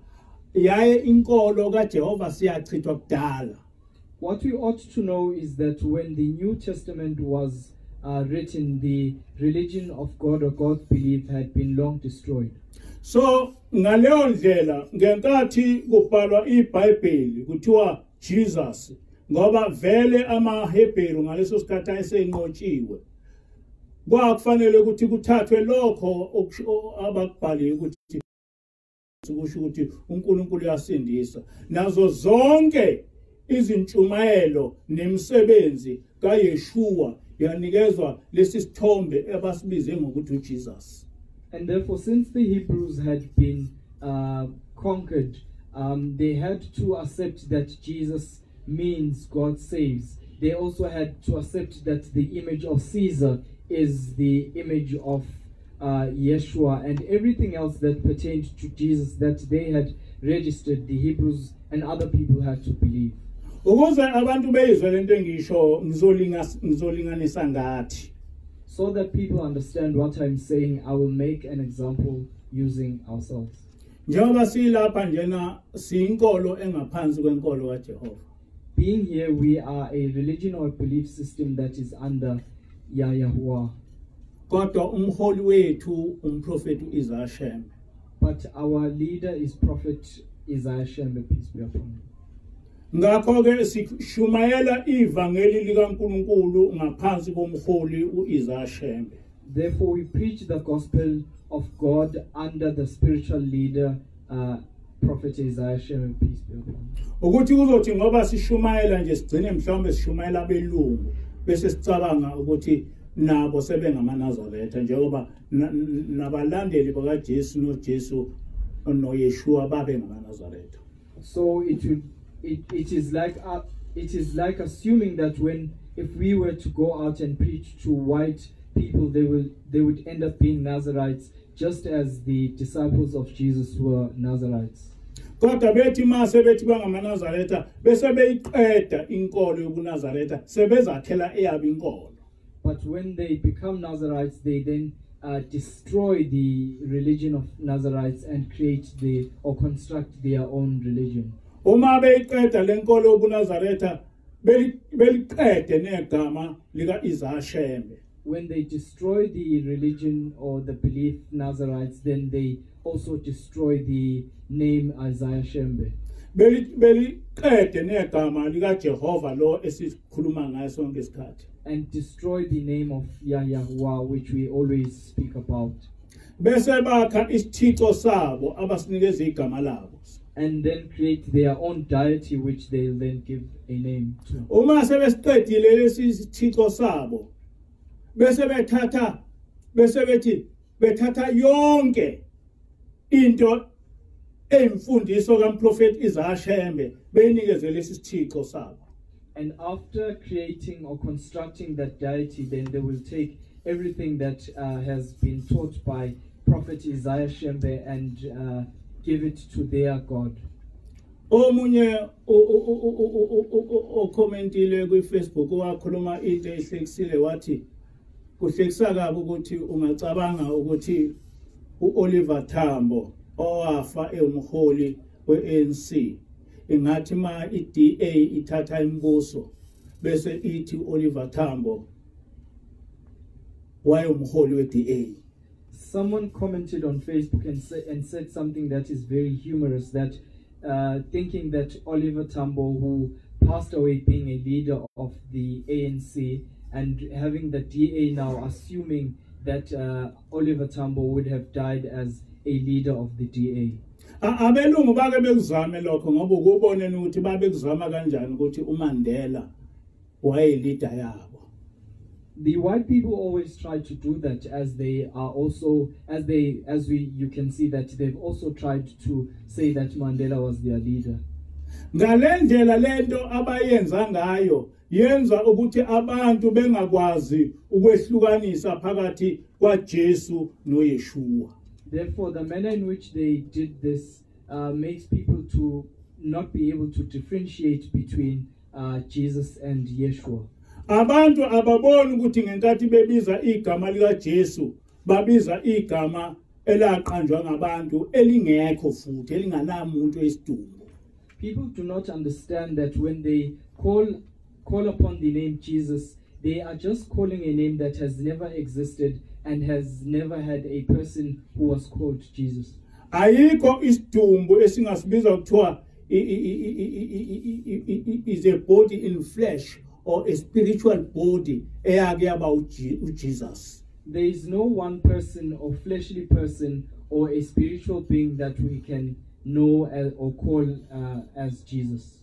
yaye inkolo kaJehova siyachithwa kudala What we ought to know is that when the New Testament was uh, written, the religion of God or God's belief had been long destroyed. so ngaleyo ndlela ngenkathi kubhalwa iBhayibheli kuthiwa Jesus ngoba vele amaHebheru ngaleso sikhathi ayesenqotshiwe kwakufanele ukuthi kuthathwe lokho abakubhaliwe ukuthi kusho ukuthi uNkulunkulu uyasindisa nazo zonke izintshumayelo nemisebenzi kaYeshua yanikezwa lesi sithombe abasibize ngokuthi uJesus And therefore, since the Hebrews had been uh, conquered, um, they had to accept that Jesus means God saves. They also had to accept that the image of Caesar is the image of uh, Yeshua, and everything else that pertained to Jesus that they had registered, the Hebrews and other people had to believe. ukuze abantu bezwe lento engisho ngizolinganisa ngathi So that people understand what I'm saying, I will make an example using ourselves. njengoba silapha njena siyinkolo engaphansi kwenkolo kaJehova Being here, we are a religion or belief system that is under Yahuwah. kodwa umholi wethu umprofeti uIsaiah Shembe But our leader is Prophet Isaiah Shembe, peace be upon him. ngakho ke sishumayela ivangeli likaNkuluNkulu ngaphansi komholi uIsaiah Shembe Therefore, we preach the gospel of God under the spiritual leader, uh, Prophet Isaiah Shembe, peace be upon him. ukuthi kuzothi ngoba sishumayela nje sigcine mhlawumbe sishumayela belungu bese sicabanga ukuthi nabo sebengamaNazaretha njengoba na- nabalandeli bakaJesu noJesu noYeshua babe ngamaNazaretha So it would, it, it is like uh, it is like assuming that when if we were to go out and preach to white people, they will they would end up being Nazarites, just as the disciples of Jesus were Nazarites. Kodwa bethi mase bethi bangamaNazaretha bese beyiqeda inkolo yobuNazaretha sebezakhela eyabo inkolo But when they become Nazarites, they then uh, destroy the religion of Nazarites and create the or construct their own religion. uma beyiqeda lenkolo yobuNazaretha beliqede negama lika Isaiah Shembe When they destroy the religion or the belief Nazarites, then they also destroy the name Isaiah Shembe. beliqede negama lika lo esikhuluma ngayo sonke isikhathi and destroy the name of Yahweh, which we always speak about, bese bakha isithixo sabo abasinikeza igama labo and then create their own deity, which they'll then give a name to. uma sebesiqedile lesi sithixo sabo bese bethatha bese bethi bethatha yonke into izashembe lesi sithixo sabo. And after creating or constructing that deity then they will take everything that uh, has been taught by prophet Isaiah Shembe and uh, give it to their god. Omunye okommentile kwi-facebook wakhuluma into ehlekisile wathi kuhlekisa kabi ukuthi ungacabanga ukuthi u-oliver tambo owafa ewumholi weANC ingathi ma iDA ithatha imibuso bese ithi Oliver Tambo wayumholi weDA Someone commented on Facebook and, and said something that is very humorous that uh, thinking that Oliver Tambo, who passed away being a leader of the ANC, and having the DA now assuming that uh, Oliver Tambo would have died as a leader of the DA. Abelungu bake bekuzame lokho ngoba ukuthi kanjani ukuthi uMandela yabo The white people always try to do that as they are also as they as we you can see that they've also tried to say that Mandela was their leader. ngalendlela lento abayenza ngayo yenza ukuthi abantu bengakwazi ukwehlukanisa phakathi kwaJesu noYeshua Therefore, the manner in which they did this uh, makes people to not be able to differentiate between uh, Jesus and Yeshua. abantu ababoni ukuthi ngenkathi bebiza igama likaJesu babiza igama elaqanjwa ngabantu elingekho futhi elinganamuntu esidumbu People do not understand that when they call call upon the name Jesus, they are just calling a name that has never existed and has never had a person who was called Jesus. ayikho isidumbu esingasibiza kuthiwa is a body in flesh or a spiritual body eyake yaba ujesus there is no one person or fleshly person or a spiritual being that we can know or call uh, as jesus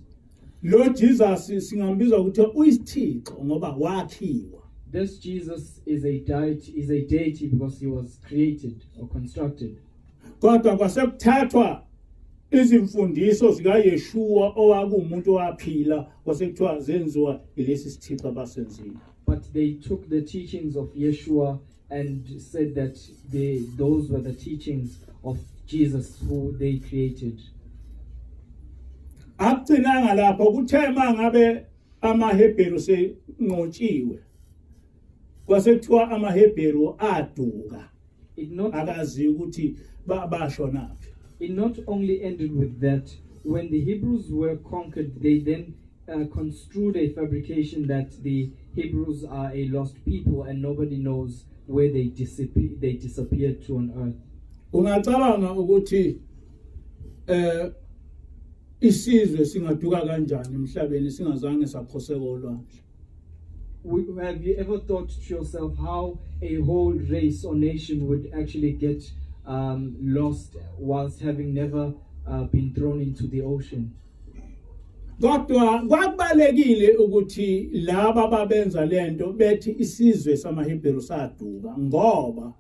Lord jesus singambiza ukuthi uyisithixo ngoba wakhiwa this Jesus is a deity, is a deity because he was created or constructed. kodwa kwasekuthathwa izimfundiso zikaYeshua owakuumuntu owaphila kwasekuthiwa zenziwa sithixo abasenzile But they took the teachings of Yeshua and said that they, those were the teachings of Jesus who they created. akugcinanga lapho kuthe mangabe amaHebheru senqotshiwe kwasekuthiwa amaHebheru aduka akazi ukuthi ba- bashonaphi it not only ended with that. When the Hebrews were conquered, they then uh, construed a fabrication that the Hebrews are a lost people and nobody knows where they disappear they disappeared to on earth. ungacabanga ukuthi eh isizwe singaduka kanjani emhlabeni singazange saphoseka olwandle Have you ever thought to yourself how a whole race or nation would actually get um, lost whilst having never uh, been thrown into the ocean? kodwa kwakubalekile ukuthi laba babenza lento bethi isizwe saduka ngoba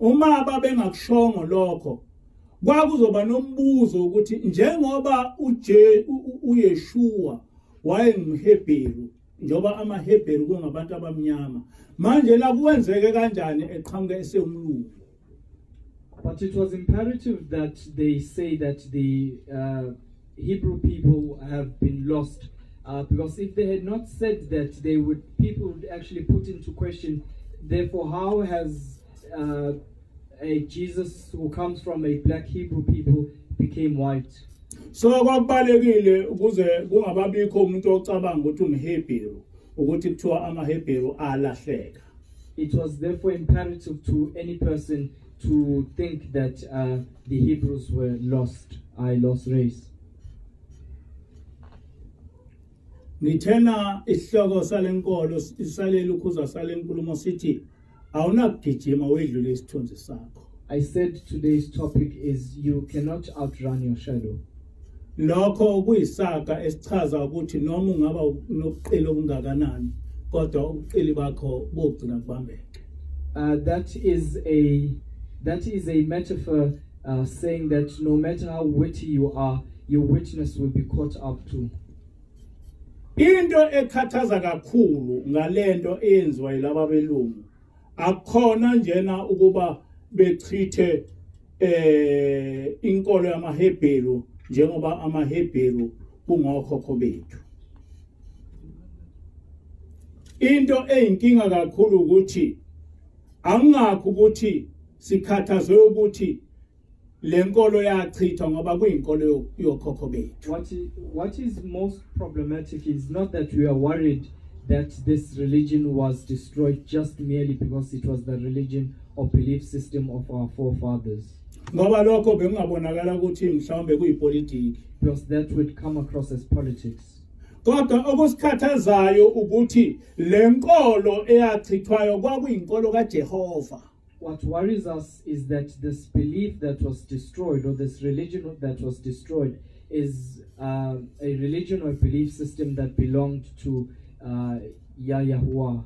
uma babengakushongo lokho kwakuzoba nombuzo ukuthi njengoba uYeshua njoba amaHebheru abamnyama manje la kuwenzeke kanjani But it was imperative that they say that the uh, Hebrew people have been lost. Uh, because if they had not said that, they would people would actually put into question. Therefore, how has uh, a Jesus who comes from a black Hebrew people became white? So kwakubalekile ukuze kungababikho umuntu ocabanga ukuthi umHebheru ukuthi kuthiwa amaHebheru alahleka It was therefore imperative to any person to think that uh, the Hebrews were lost, I lost race. ngithena isihloko salenkolo isalela ukhuza salenkulumo sithi awunakugijima wedlule isithunzi sakho I said today's topic is you cannot outrun your shadow. Lokho kuyisaga esichaza ukuthi noma ungaba nobuqili obungakanani kodwa ubuqili bakho bogcina kubambeke Uh, that is a that is a metaphor uh, saying that no matter how witty you are, your witness will be caught up to. into ekhathaza kakhulu ngalento eyenziwa yilaba belungu akukhona njena ukuba bechithe eh inkolo yamaHebheru njengoba amaHebheru kungokhokho bethu into eyinkinga kakhulu ukuthi angakho ukuthi sikhathazwe ukuthi lenkolo yachithwa ngoba kuyinkolo yo- yokhokho bethu. What is, what is most problematic is not that we are worried that this religion was destroyed just merely because it was the religion or belief system of our forefathers, ngoba lokho bekungabonakala ukuthi mhlawumbe kuyipolitiki because that would come across as politics. kodwa okusikhathazayo ukuthi lenkolo eyachithwayo kwakuyinkolo kaJehova What worries us is that this belief that was destroyed, or this religion that was destroyed, is uh, a religion or belief system that belonged to uh, Yahuwah.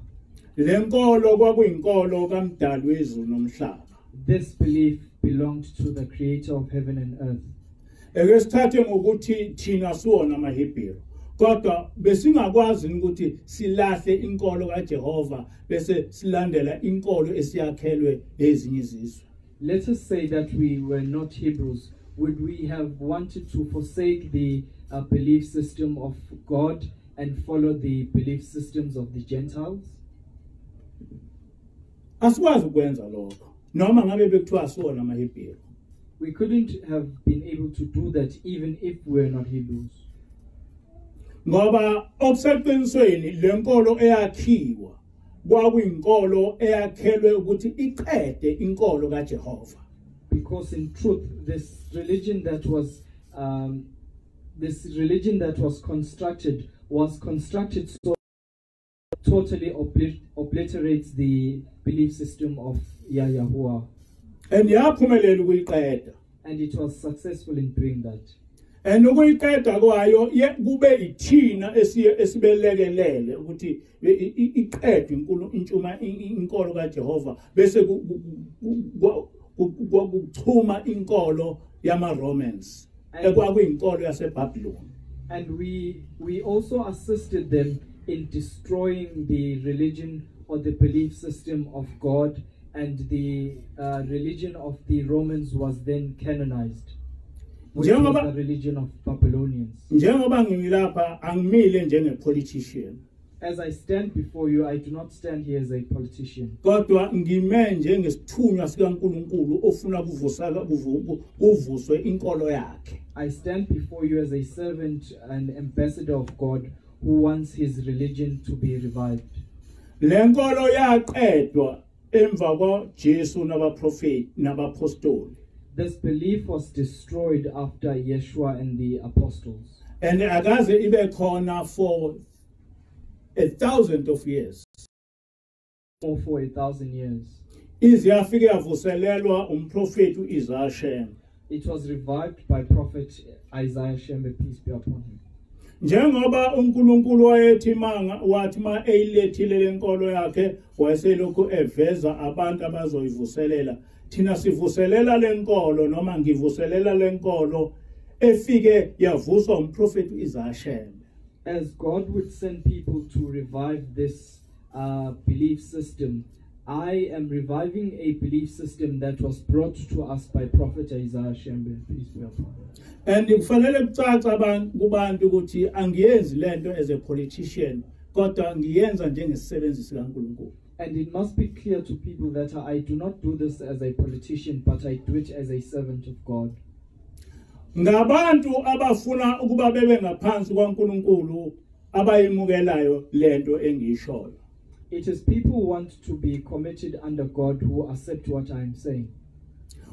lenkolo kwakuyinkolo kamdali wezulu nomhlaba This belief belonged to the creator of heaven and earth. eke sithathe ngokuthi thina siwona amaHebheru kodwa besingakwazi ukuthi silahle inkolo kaJehova bese silandela inkolo esiyakhelwe ezinye izizwe Let us say that we were not Hebrews. Would we have wanted to forsake the uh, belief system of God and follow the belief systems of the Gentiles? asikwazi ukwenza lokho noma ngabe bekuthiwa siwona amaHebheru We couldn't have been able to do that even if we were not Hebrews. ngoba okuseqinisweni lenkolo eyakhiwa kwakuyinkolo eyakhelwe ukuthi iqede inkolo kaJehova Because in truth, this religion that was um, this religion that was constructed was constructed so totally obli- obliterates the belief system of Yahuwah. and yaphumelela ukuyiqeda and it was successful in doing that. and ukuyiqeda kwayo kube ithina esibelekelele ukuthi iqedwe inkulu intshuma inkolo kaJehova bese ku- ku- ku- ku- ku- kuchuma inkolo yama Romans And- ekwakuyinkolo yaseBabylon And we we also assisted them in destroying the religion or the belief system of God, and the uh, religion of the Romans was then canonized, which was the religion of Babylonians. njengoba ngimilapha angimile politician As I stand before you, I do not stand here as a politician, kodwa ngime njengesithunywa sikaNkuluNkulu ofuna kuvusa kuvu- kuvuswe inkolo yakhe I stand before you as a servant and ambassador of God who wants his religion to be revived. yaqedwa emva kwaJesu nabaprofeti nabapostoli This belief was destroyed after Yeshua and the apostles. and akaze ibe khona for a thousand of years More for a thousand years. ize yafike yavuselelwa umprofeti uIsaiah Shem It was revived by prophet Isaiah Shembe, peace be upon him. Njengoba uNkulunkulu wayethi manga wathi ma eyilethile lenkolo yakhe wayeselokhu eveza abantu abazoyivuselela. Thina sivuselela lenkolo noma ngivuselela lenkolo efike yavuswa umprofeti uIsaiah As God would send people to revive this uh, belief system, I am reviving a belief system that was brought to us by prophet Isaiah Shembe, peace be upon him. and kufanele kucaca abantu kubantu ukuthi angiyenzi lento as a politician kodwa ngiyenza njengesisebenzi sikaNkulunkulu And it must be clear to people that I do not do this as a politician, but I do it as a servant of God. ngabantu abafuna ukuba bebe ngaphansi kwaNkulunkulu abayimukelayo lento engiyishoyo It is people who want to be committed under God who accept what I am saying.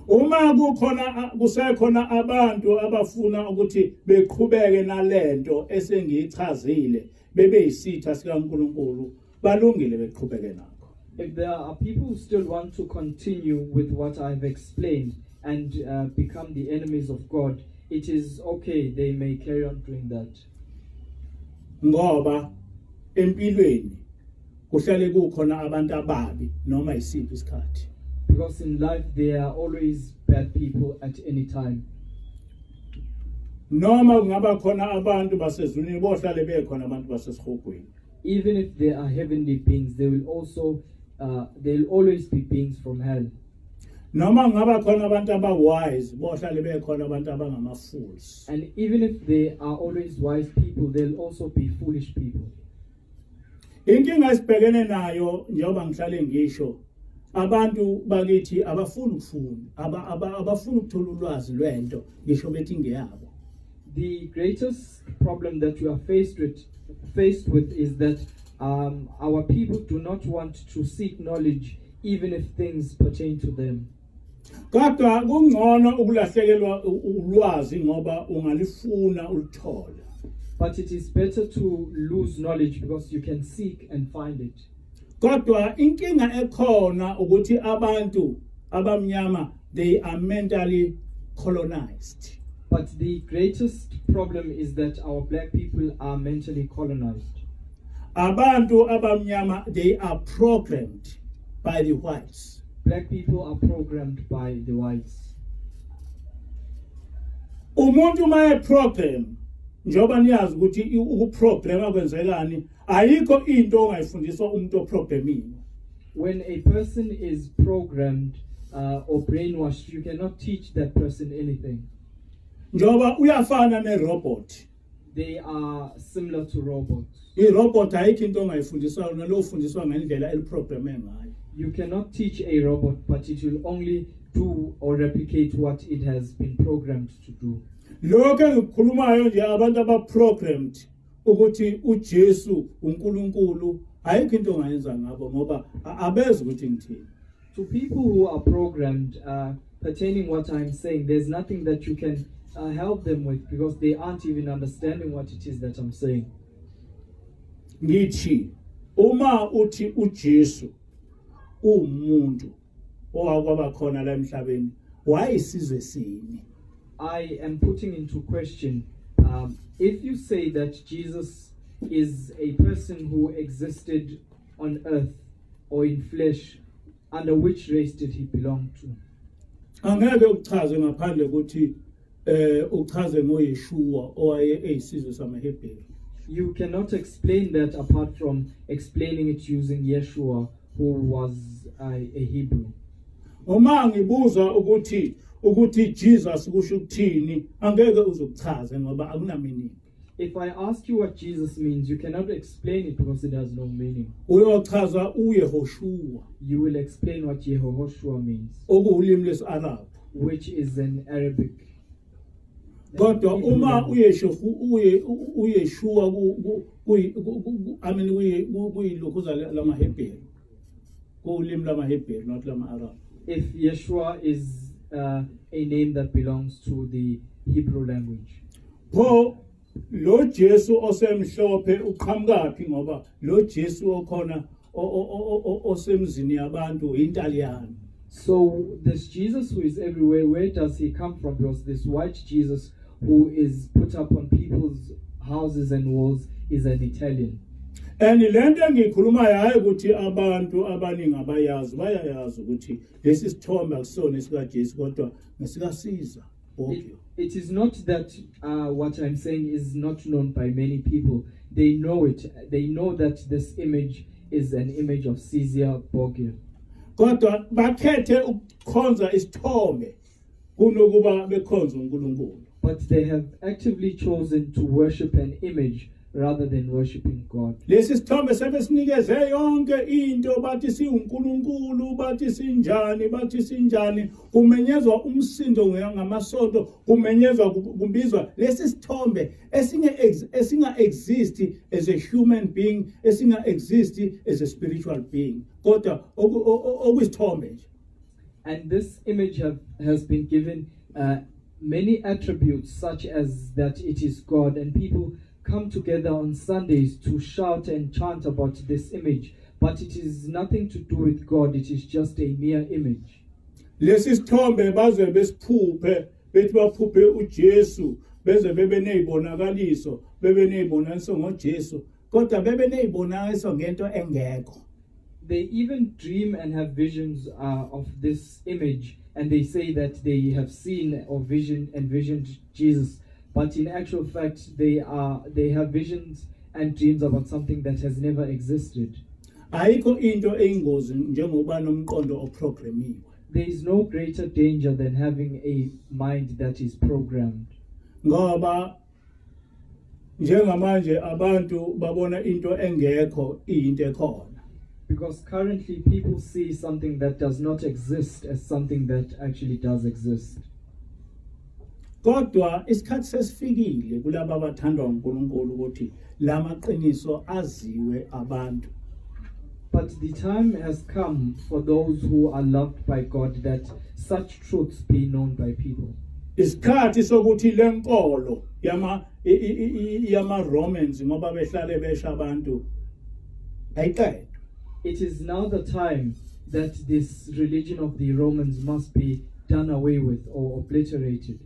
uma kukhona kusekhona abantu abafuna ukuthi beqhubeke nalento esengiyichazile bebe yisitha sikaNkulunkulu balungile beqhubeke nakho If there are people who still want to continue with what I've explained and uh, become the enemies of God, it is okay, they may carry on doing that. ngoba empilweni kuhlale kukhona abantu ababi noma isiphi isikhathi Because in life, there are always bad people at any time. noma kungaba khona abantu basezulwini bohlale bekhona abantu basesihogweni Even if there are heavenly beings, they will also uh, there will always be beings from hell. noma kungaba khona abantu abawise bohlale bekhona abantu abangama-fools And even if there are always wise people, there will also be foolish people. Inkinga esibhekene nayo njengoba ngihlale ngisho abantu bakithi abafuni ukufunda aba- aba- abafuni ukuthola ulwazi lwento ngisho bethi ngeyabo The greatest problem that we are faced with, faced with is that um, our people do not want to seek knowledge, even if things pertain to them. kodwa kungcono ukulahlekelwa ulwazi ngoba ungalifuna ulithole But it is better to lose knowledge because you can seek and find it. kodwa inkinga ekhona ukuthi abantu abamnyama they are mentally colonized But the greatest problem is that our black people are mentally colonized. abantu abamnyama they are programmed by the whites Black people are programmed by the whites. umuntu uma eprogram njengoba niyazi ukuthi ukuprograma kwenzekani ayikho into ongayifundiswa umuntu oprogramile When a person is programmed uh, or brainwashed, you cannot teach that person anything. njengoba uyafana nerobot They are similar to robots. irobot ayikho into ongayifundiswa yona lofundiswa ngendlela eliprograme ngayo You cannot teach a robot, but it will only do or replicate what it has been programmed to do. Lokho engikukhulumayo nje abantu abaprogrammed ukuthi uJesu uNkulunkulu ayikho into ongayenza ngabo ngoba abezi ukuthi ngithini To people who are programmed uh, pertaining what I'm saying, there's nothing that you can uh, help them with because they aren't even understanding what it is that I'm saying. ngithi uma uthi uJesu umuntu owakwaba khona la emhlabeni wayisizwe sini I am putting into question um, if you say that Jesus is a person who existed on earth or in flesh, under which race did he belong to? angeke uchaze ngaphandle ukuthi eh uchaze ngoYeshua owaye eyisizwe samaHebheru You cannot explain that apart from explaining it using Yeshua, who was a, a Hebrew. uma ngibuza ukuthi ukuthi Jesus kusho ukuthini? Angeke uzokuchaze ngoba akunameaning If I ask you what Jesus means, you cannot explain it because it has no meaning. uyochaza uyehoshua. You will explain what Yehoshua means, okuwulimi which is an Arabic. kodwa Hebrew uma uyeshu uye uyeshua ku- ku- kuyi- ku- ku- ku- I mean kuyi- ku- kuyilokhuza lamahebheru. Kuwulimi lamahebheru not lama-arabhu if Yeshua is uh, a name that belongs to the Hebrew language. pho lo Jesu osemhlophe uqhamukaphi ngoba lo Jesu okhona osemzini yabantu intaliyane So, this Jesus who is everywhere, where does he come from? Because this white Jesus who is put up on people's houses and walls is an Italian. And lento engikhulumayo hayi ukuthi abantu abaningi abayazi bayayazi ukuthi lesi sithombe akusona esikaJesu kodwa ngesikasiza It, it is not that uh, what I'm saying is not known by many people. They know it. They know that this image is an image of Caesar Borgia. kodwa bakhethe ukukhonza isithombe kunokuba bekhonza uNkulunkulu But they have actively chosen to worship an image rather than worshiping God. lesi sithombe sebesinikeze yonke into bathi siuNkulunkulu bathi sinjani bathi sinjani. Kumenyezwa umsindo ngamasonto kumenyezwa kubizwa lesi sithombe esinge esinga exist as a human being esinga exist as a spiritual being. Kodwa oku- o- o- okwisithombe nje. And this image have, has been given uh, many attributes, such as that it is God, and people come together on Sundays to shout and chant about this image. But it is nothing to do with God, it is just a mere image. lesi sithombe baze besiphuphe bethi baphuphe uJesu beze bebe nezibonakaliso bebe nezibonakaliso ngoJesu kodwa bebe nezibonakaliso ngento engekho They even dream and have visions uh, of this image, and they say that they have seen or vision envisioned Jesus. But in actual fact, they are they have visions and dreams about something that has never existed. ayikho into eyingozi njengoba nomqondo oprogramiwe There is no greater danger than having a mind that is programmed. ngoba njengamanje abantu babona into engekho iyinto ekhona Because currently people see something that does not exist as something that actually does exist. Kodwa isikhathi sesifikile kulabo abathandwa uNkulunkulu ukuthi lamaqiniso aziwe abantu But the time has come for those who are loved by God that such truths be known by people. isikhathi sokuthi lenkolo yama yama Romans ngoba behlale besha abantu ayiqedwe It is now the time that this religion of the Romans must be done away with or obliterated.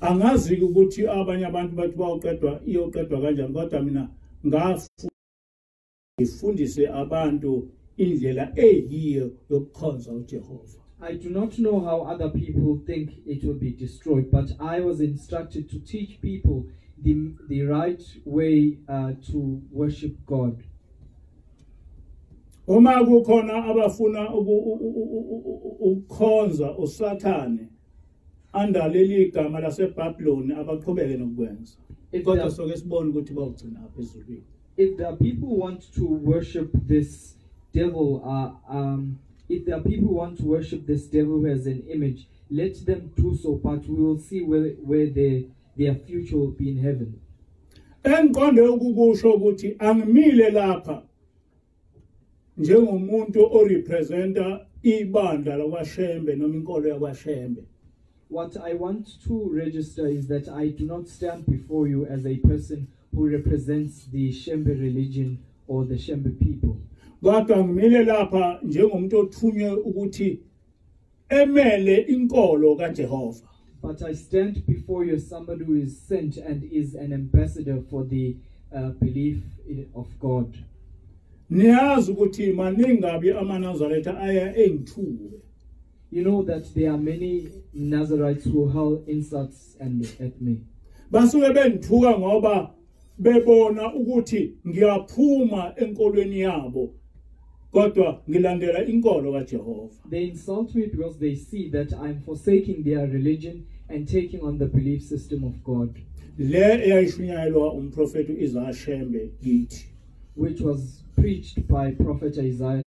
Angazi ukuthi abanye abantu bathi bawuqedwa iyoqedwa kanjani kodwa mina ngifundise abantu indlela eyiyo yokukhonza uJehova I do not know how other people think it will be destroyed, but I was instructed to teach people the, the right way uh, to worship God. uma kukhona abafuna ukukhonza usathane andaleli igama laseBabylon abaqhubeke kodwa soke sibone ukuthi bawugcina apha ezulwini. If the people want to worship this devil, uh, um, if the people want to worship this devil who has an image, let them do so, but we will see where, where their, their future will be in heaven. engiqonde ukukusho ukuthi angimile lapha njengomuntu orepresenta ibandla lakwaShembe noma inkolo yakwaShembe What I want to register is that I do not stand before you as a person who represents the Shembe religion or the Shembe people. kodwa ngimile lapha njengomuntu othunywe ukuthi emele inkolo kaJehova But I stand before you as somebody who is sent and is an ambassador for the uh, belief of God. niyazi ukuthi maningabi amanazaretha aya engithuke You know that there are many Nazarites who hurl insults and at me. basuke ngoba bebona ukuthi ngiyaphuma enkolweni yabo kodwa ngilandela inkolo kaJehova They insult me because they see that I'm forsaking their religion and taking on the belief system of God. le eyayishunyayelwa umprofeti uIsaiah Shembe kithi which was preached by Prophet Isaiah,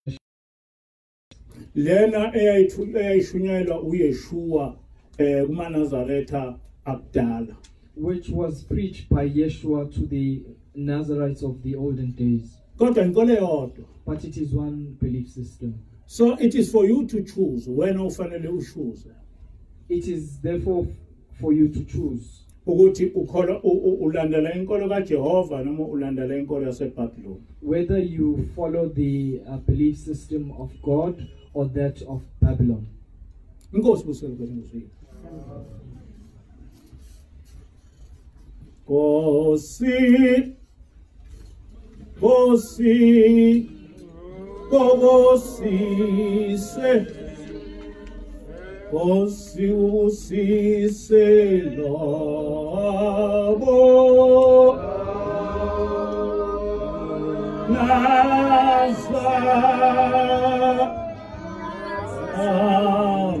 lena eyayishunyayelwa uYeshua eh kumaNazaretha akudala which was preached by Yeshua to the Nazarites of the olden days. kodwa inkolo eyodwa But it is one belief system. so it is for you to choose wena ufanele ushuze. It is therefore for you to choose. Ukuthi ukholwa u- u- ulandela inkolo kaJehova noma ulandela inkolo yaseBabylon whether you follow the uh, belief system of God or that of Babylon. inkosi busele kwenzile Kosi Kosi Kobosise Kosi usise labo Nazareth Oh,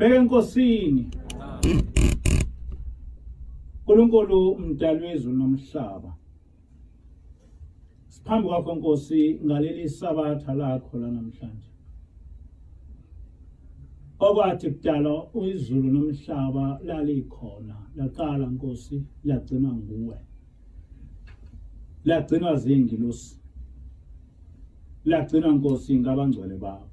asibheke enkosini uNkulunkulu umdali wezulu nomhlaba. Siphambi kwakho Nkosi ngaleli sabatha lakho lanamhlanje. Okwathi kudala izulu nomhlaba lalikhona laqala Nkosi lagcinwa nguwe. Lagcinwa zingilosi lagcinwa Nkosi ngabangcwele bakho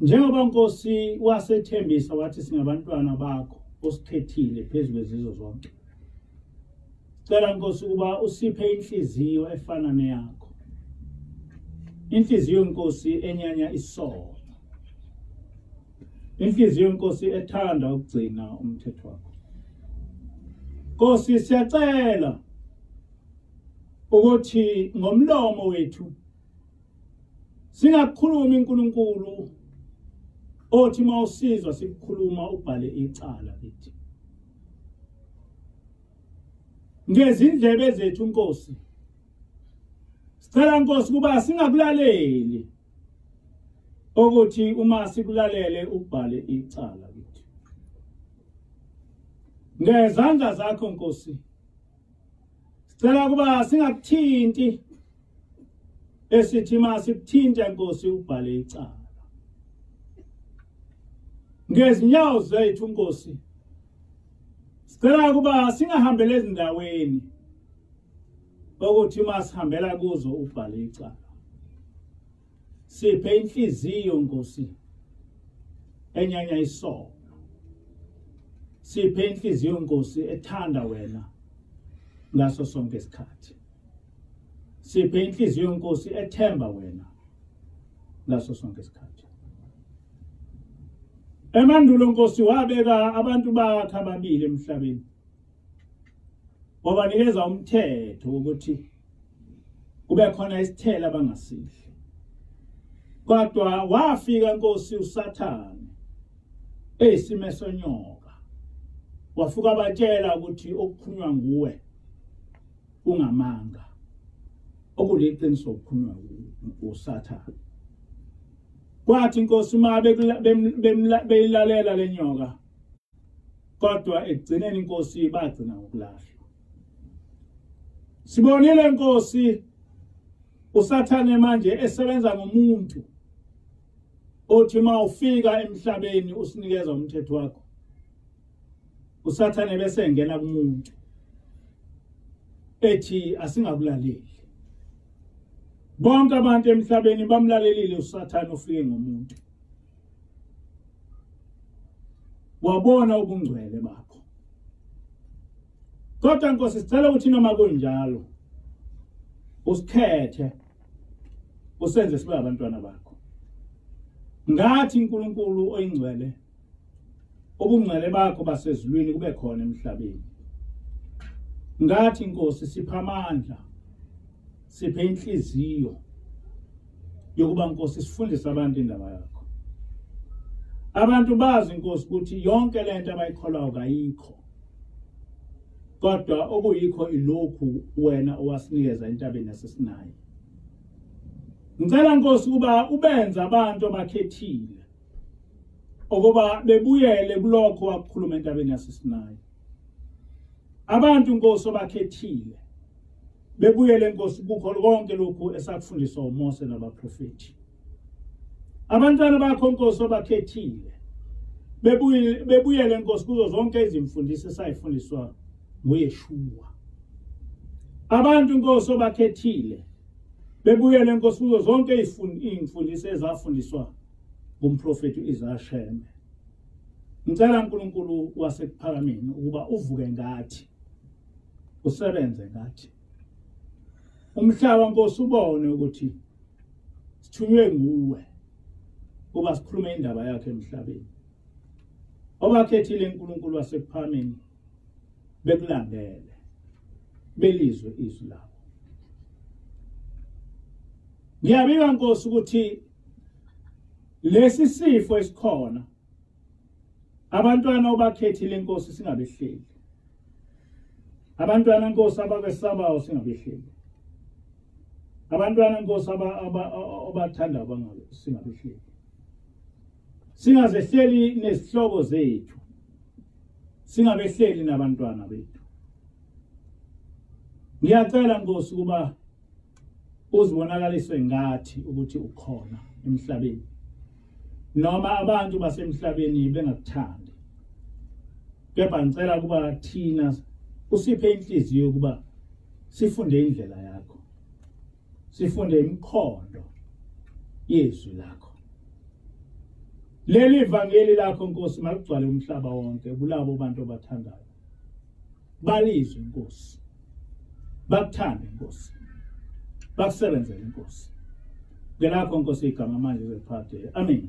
njengoba Nkosi wasethembisa wathi singabantwana bakho osikhethile phezulu kwezizwe zonke Cela Nkosi ukuba usiphe inhliziyo efana neyakho. Inhliziyo Nkosi enyanya isono. Inhliziyo Nkosi ethanda ukugcina umthetho wakho. Nkosi siyacela ukuthi ngomlomo wethu singakhulumi uNkulunkulu othi mawusizwa sikukhuluma ubhale icala lithi ngezindlebe zethu Nkosi. Sicela Nkosi kuba singakulaleli ukuthi uma sikulalele ubhale icala kithi. Ngezandla zakho Nkosi. Sicela kuba singakuthinti. Esithi masikuthinte Nkosi ubhale icala. Ngezinyawo zethu Nkosi Sicela kuba singahambele ezindaweni ukuthi masihambela kuzo ubhale icala. Siphe inhliziyo Nkosi enyanya isono. Siphe inhliziyo Nkosi ethanda wena ngaso sonke isikhathi. Siphe inhliziyo Nkosi ethemba wena ngaso sonke isikhathi. Emandulo Nkosi wabeka abantu bakhe ababili emhlabeni. Wabanikeza umthetho ukuthi kube khona isithelo abangasidli. Kodwa wafika Nkosi uSathane eyisime sonyoka. Wafuka batshela ukuthi okukhulunywa nguwe ungamanga. Okuliqiniso okukhulunywa uSathane. Kwathi inkosi uma beyilalela lenyoka kodwa ekugcineni inkosi bagcina ngokulahlwa sibonile inkosi usathane manje esebenza ngomuntu othi uma ufika emhlabeni usinikeza umthetho wakho usathane bese engena kumuntu ethi asingakulaleli. Bonke abantu emhlabeni bamlalelile usathane ufike ngomuntu. Wabona ubungcwele bakho. Kodwa nkosi sicela ukuthi noma kunjalo usikhethe usenze sibe abantwana bakho. Ngathi uNkulunkulu oyingcwele ubungcwele bakho basezulwini kube khona emhlabeni. Ngathi inkosi sipha amandla. Siphe inhliziyo yokuba inkosi sifundise abantu indaba yakho. Abantu bazi inkosi ukuthi yonke lento abayikholwayo kayikho kodwa okuyikho ilokhu wena owasinikeza entabeni yasesinayi. Ngicela inkosi kuba ubenze abantu abakhethile ukuba bebuyele kulokho wakukhuluma entabeni yasesinayi. Abantu inkosi abakhethile bebuyele inkosi kukho konke lokhu esakufundiswa uMose nabaprofeti abantwana bakho inkosi abakhethile bebuyele inkosi kuzo zonke izimfundiso esayifundiswa nguyeshua. Abantu inkosi abakhethile bebuyele inkosi kuzo zonke izimfundiso ezafundiswa ngumprofeti uIsasheme ngicela uNkulunkulu wasekuphakameni ukuba uvuke ngathi usebenze ngathi umhlaba nkosi ubone ukuthi sithunywe nguwe kuba sikhulume indaba yakhe emhlabeni. Obakhethile uNkulunkulu wasekuphameni bekulandele belizwe izwi labo. Ngiyabika nkosi ukuthi lesi sifo esikhona abantwana obakhethile inkosi singabehleli. Abantwana inkosi ababesabayo singabehleli. Abantwana inkosi abathanda singabehleli singazehleli nesihlobo zethu. Singabehleli nabantwana bethu. Ngiyacela Nkosi kuba uzibonakaliswe ngathi ukuthi ukhona emhlabeni noma abantu basemhlabeni bengakuthandi. Kepha ngicela kuba thina usiphe inhliziyo ukuba sifunde indlela yakho. Sifunde imikhondo yezwi lakho. Leli vangeli lakho Nkosi maligcwale umhlaba wonke kulabo bantu abathandayo balizwe Nkosi. Bakuthande Nkosi. Bakusebenzele Nkosi. Ngelakho Nkosi igama manje zephathe amen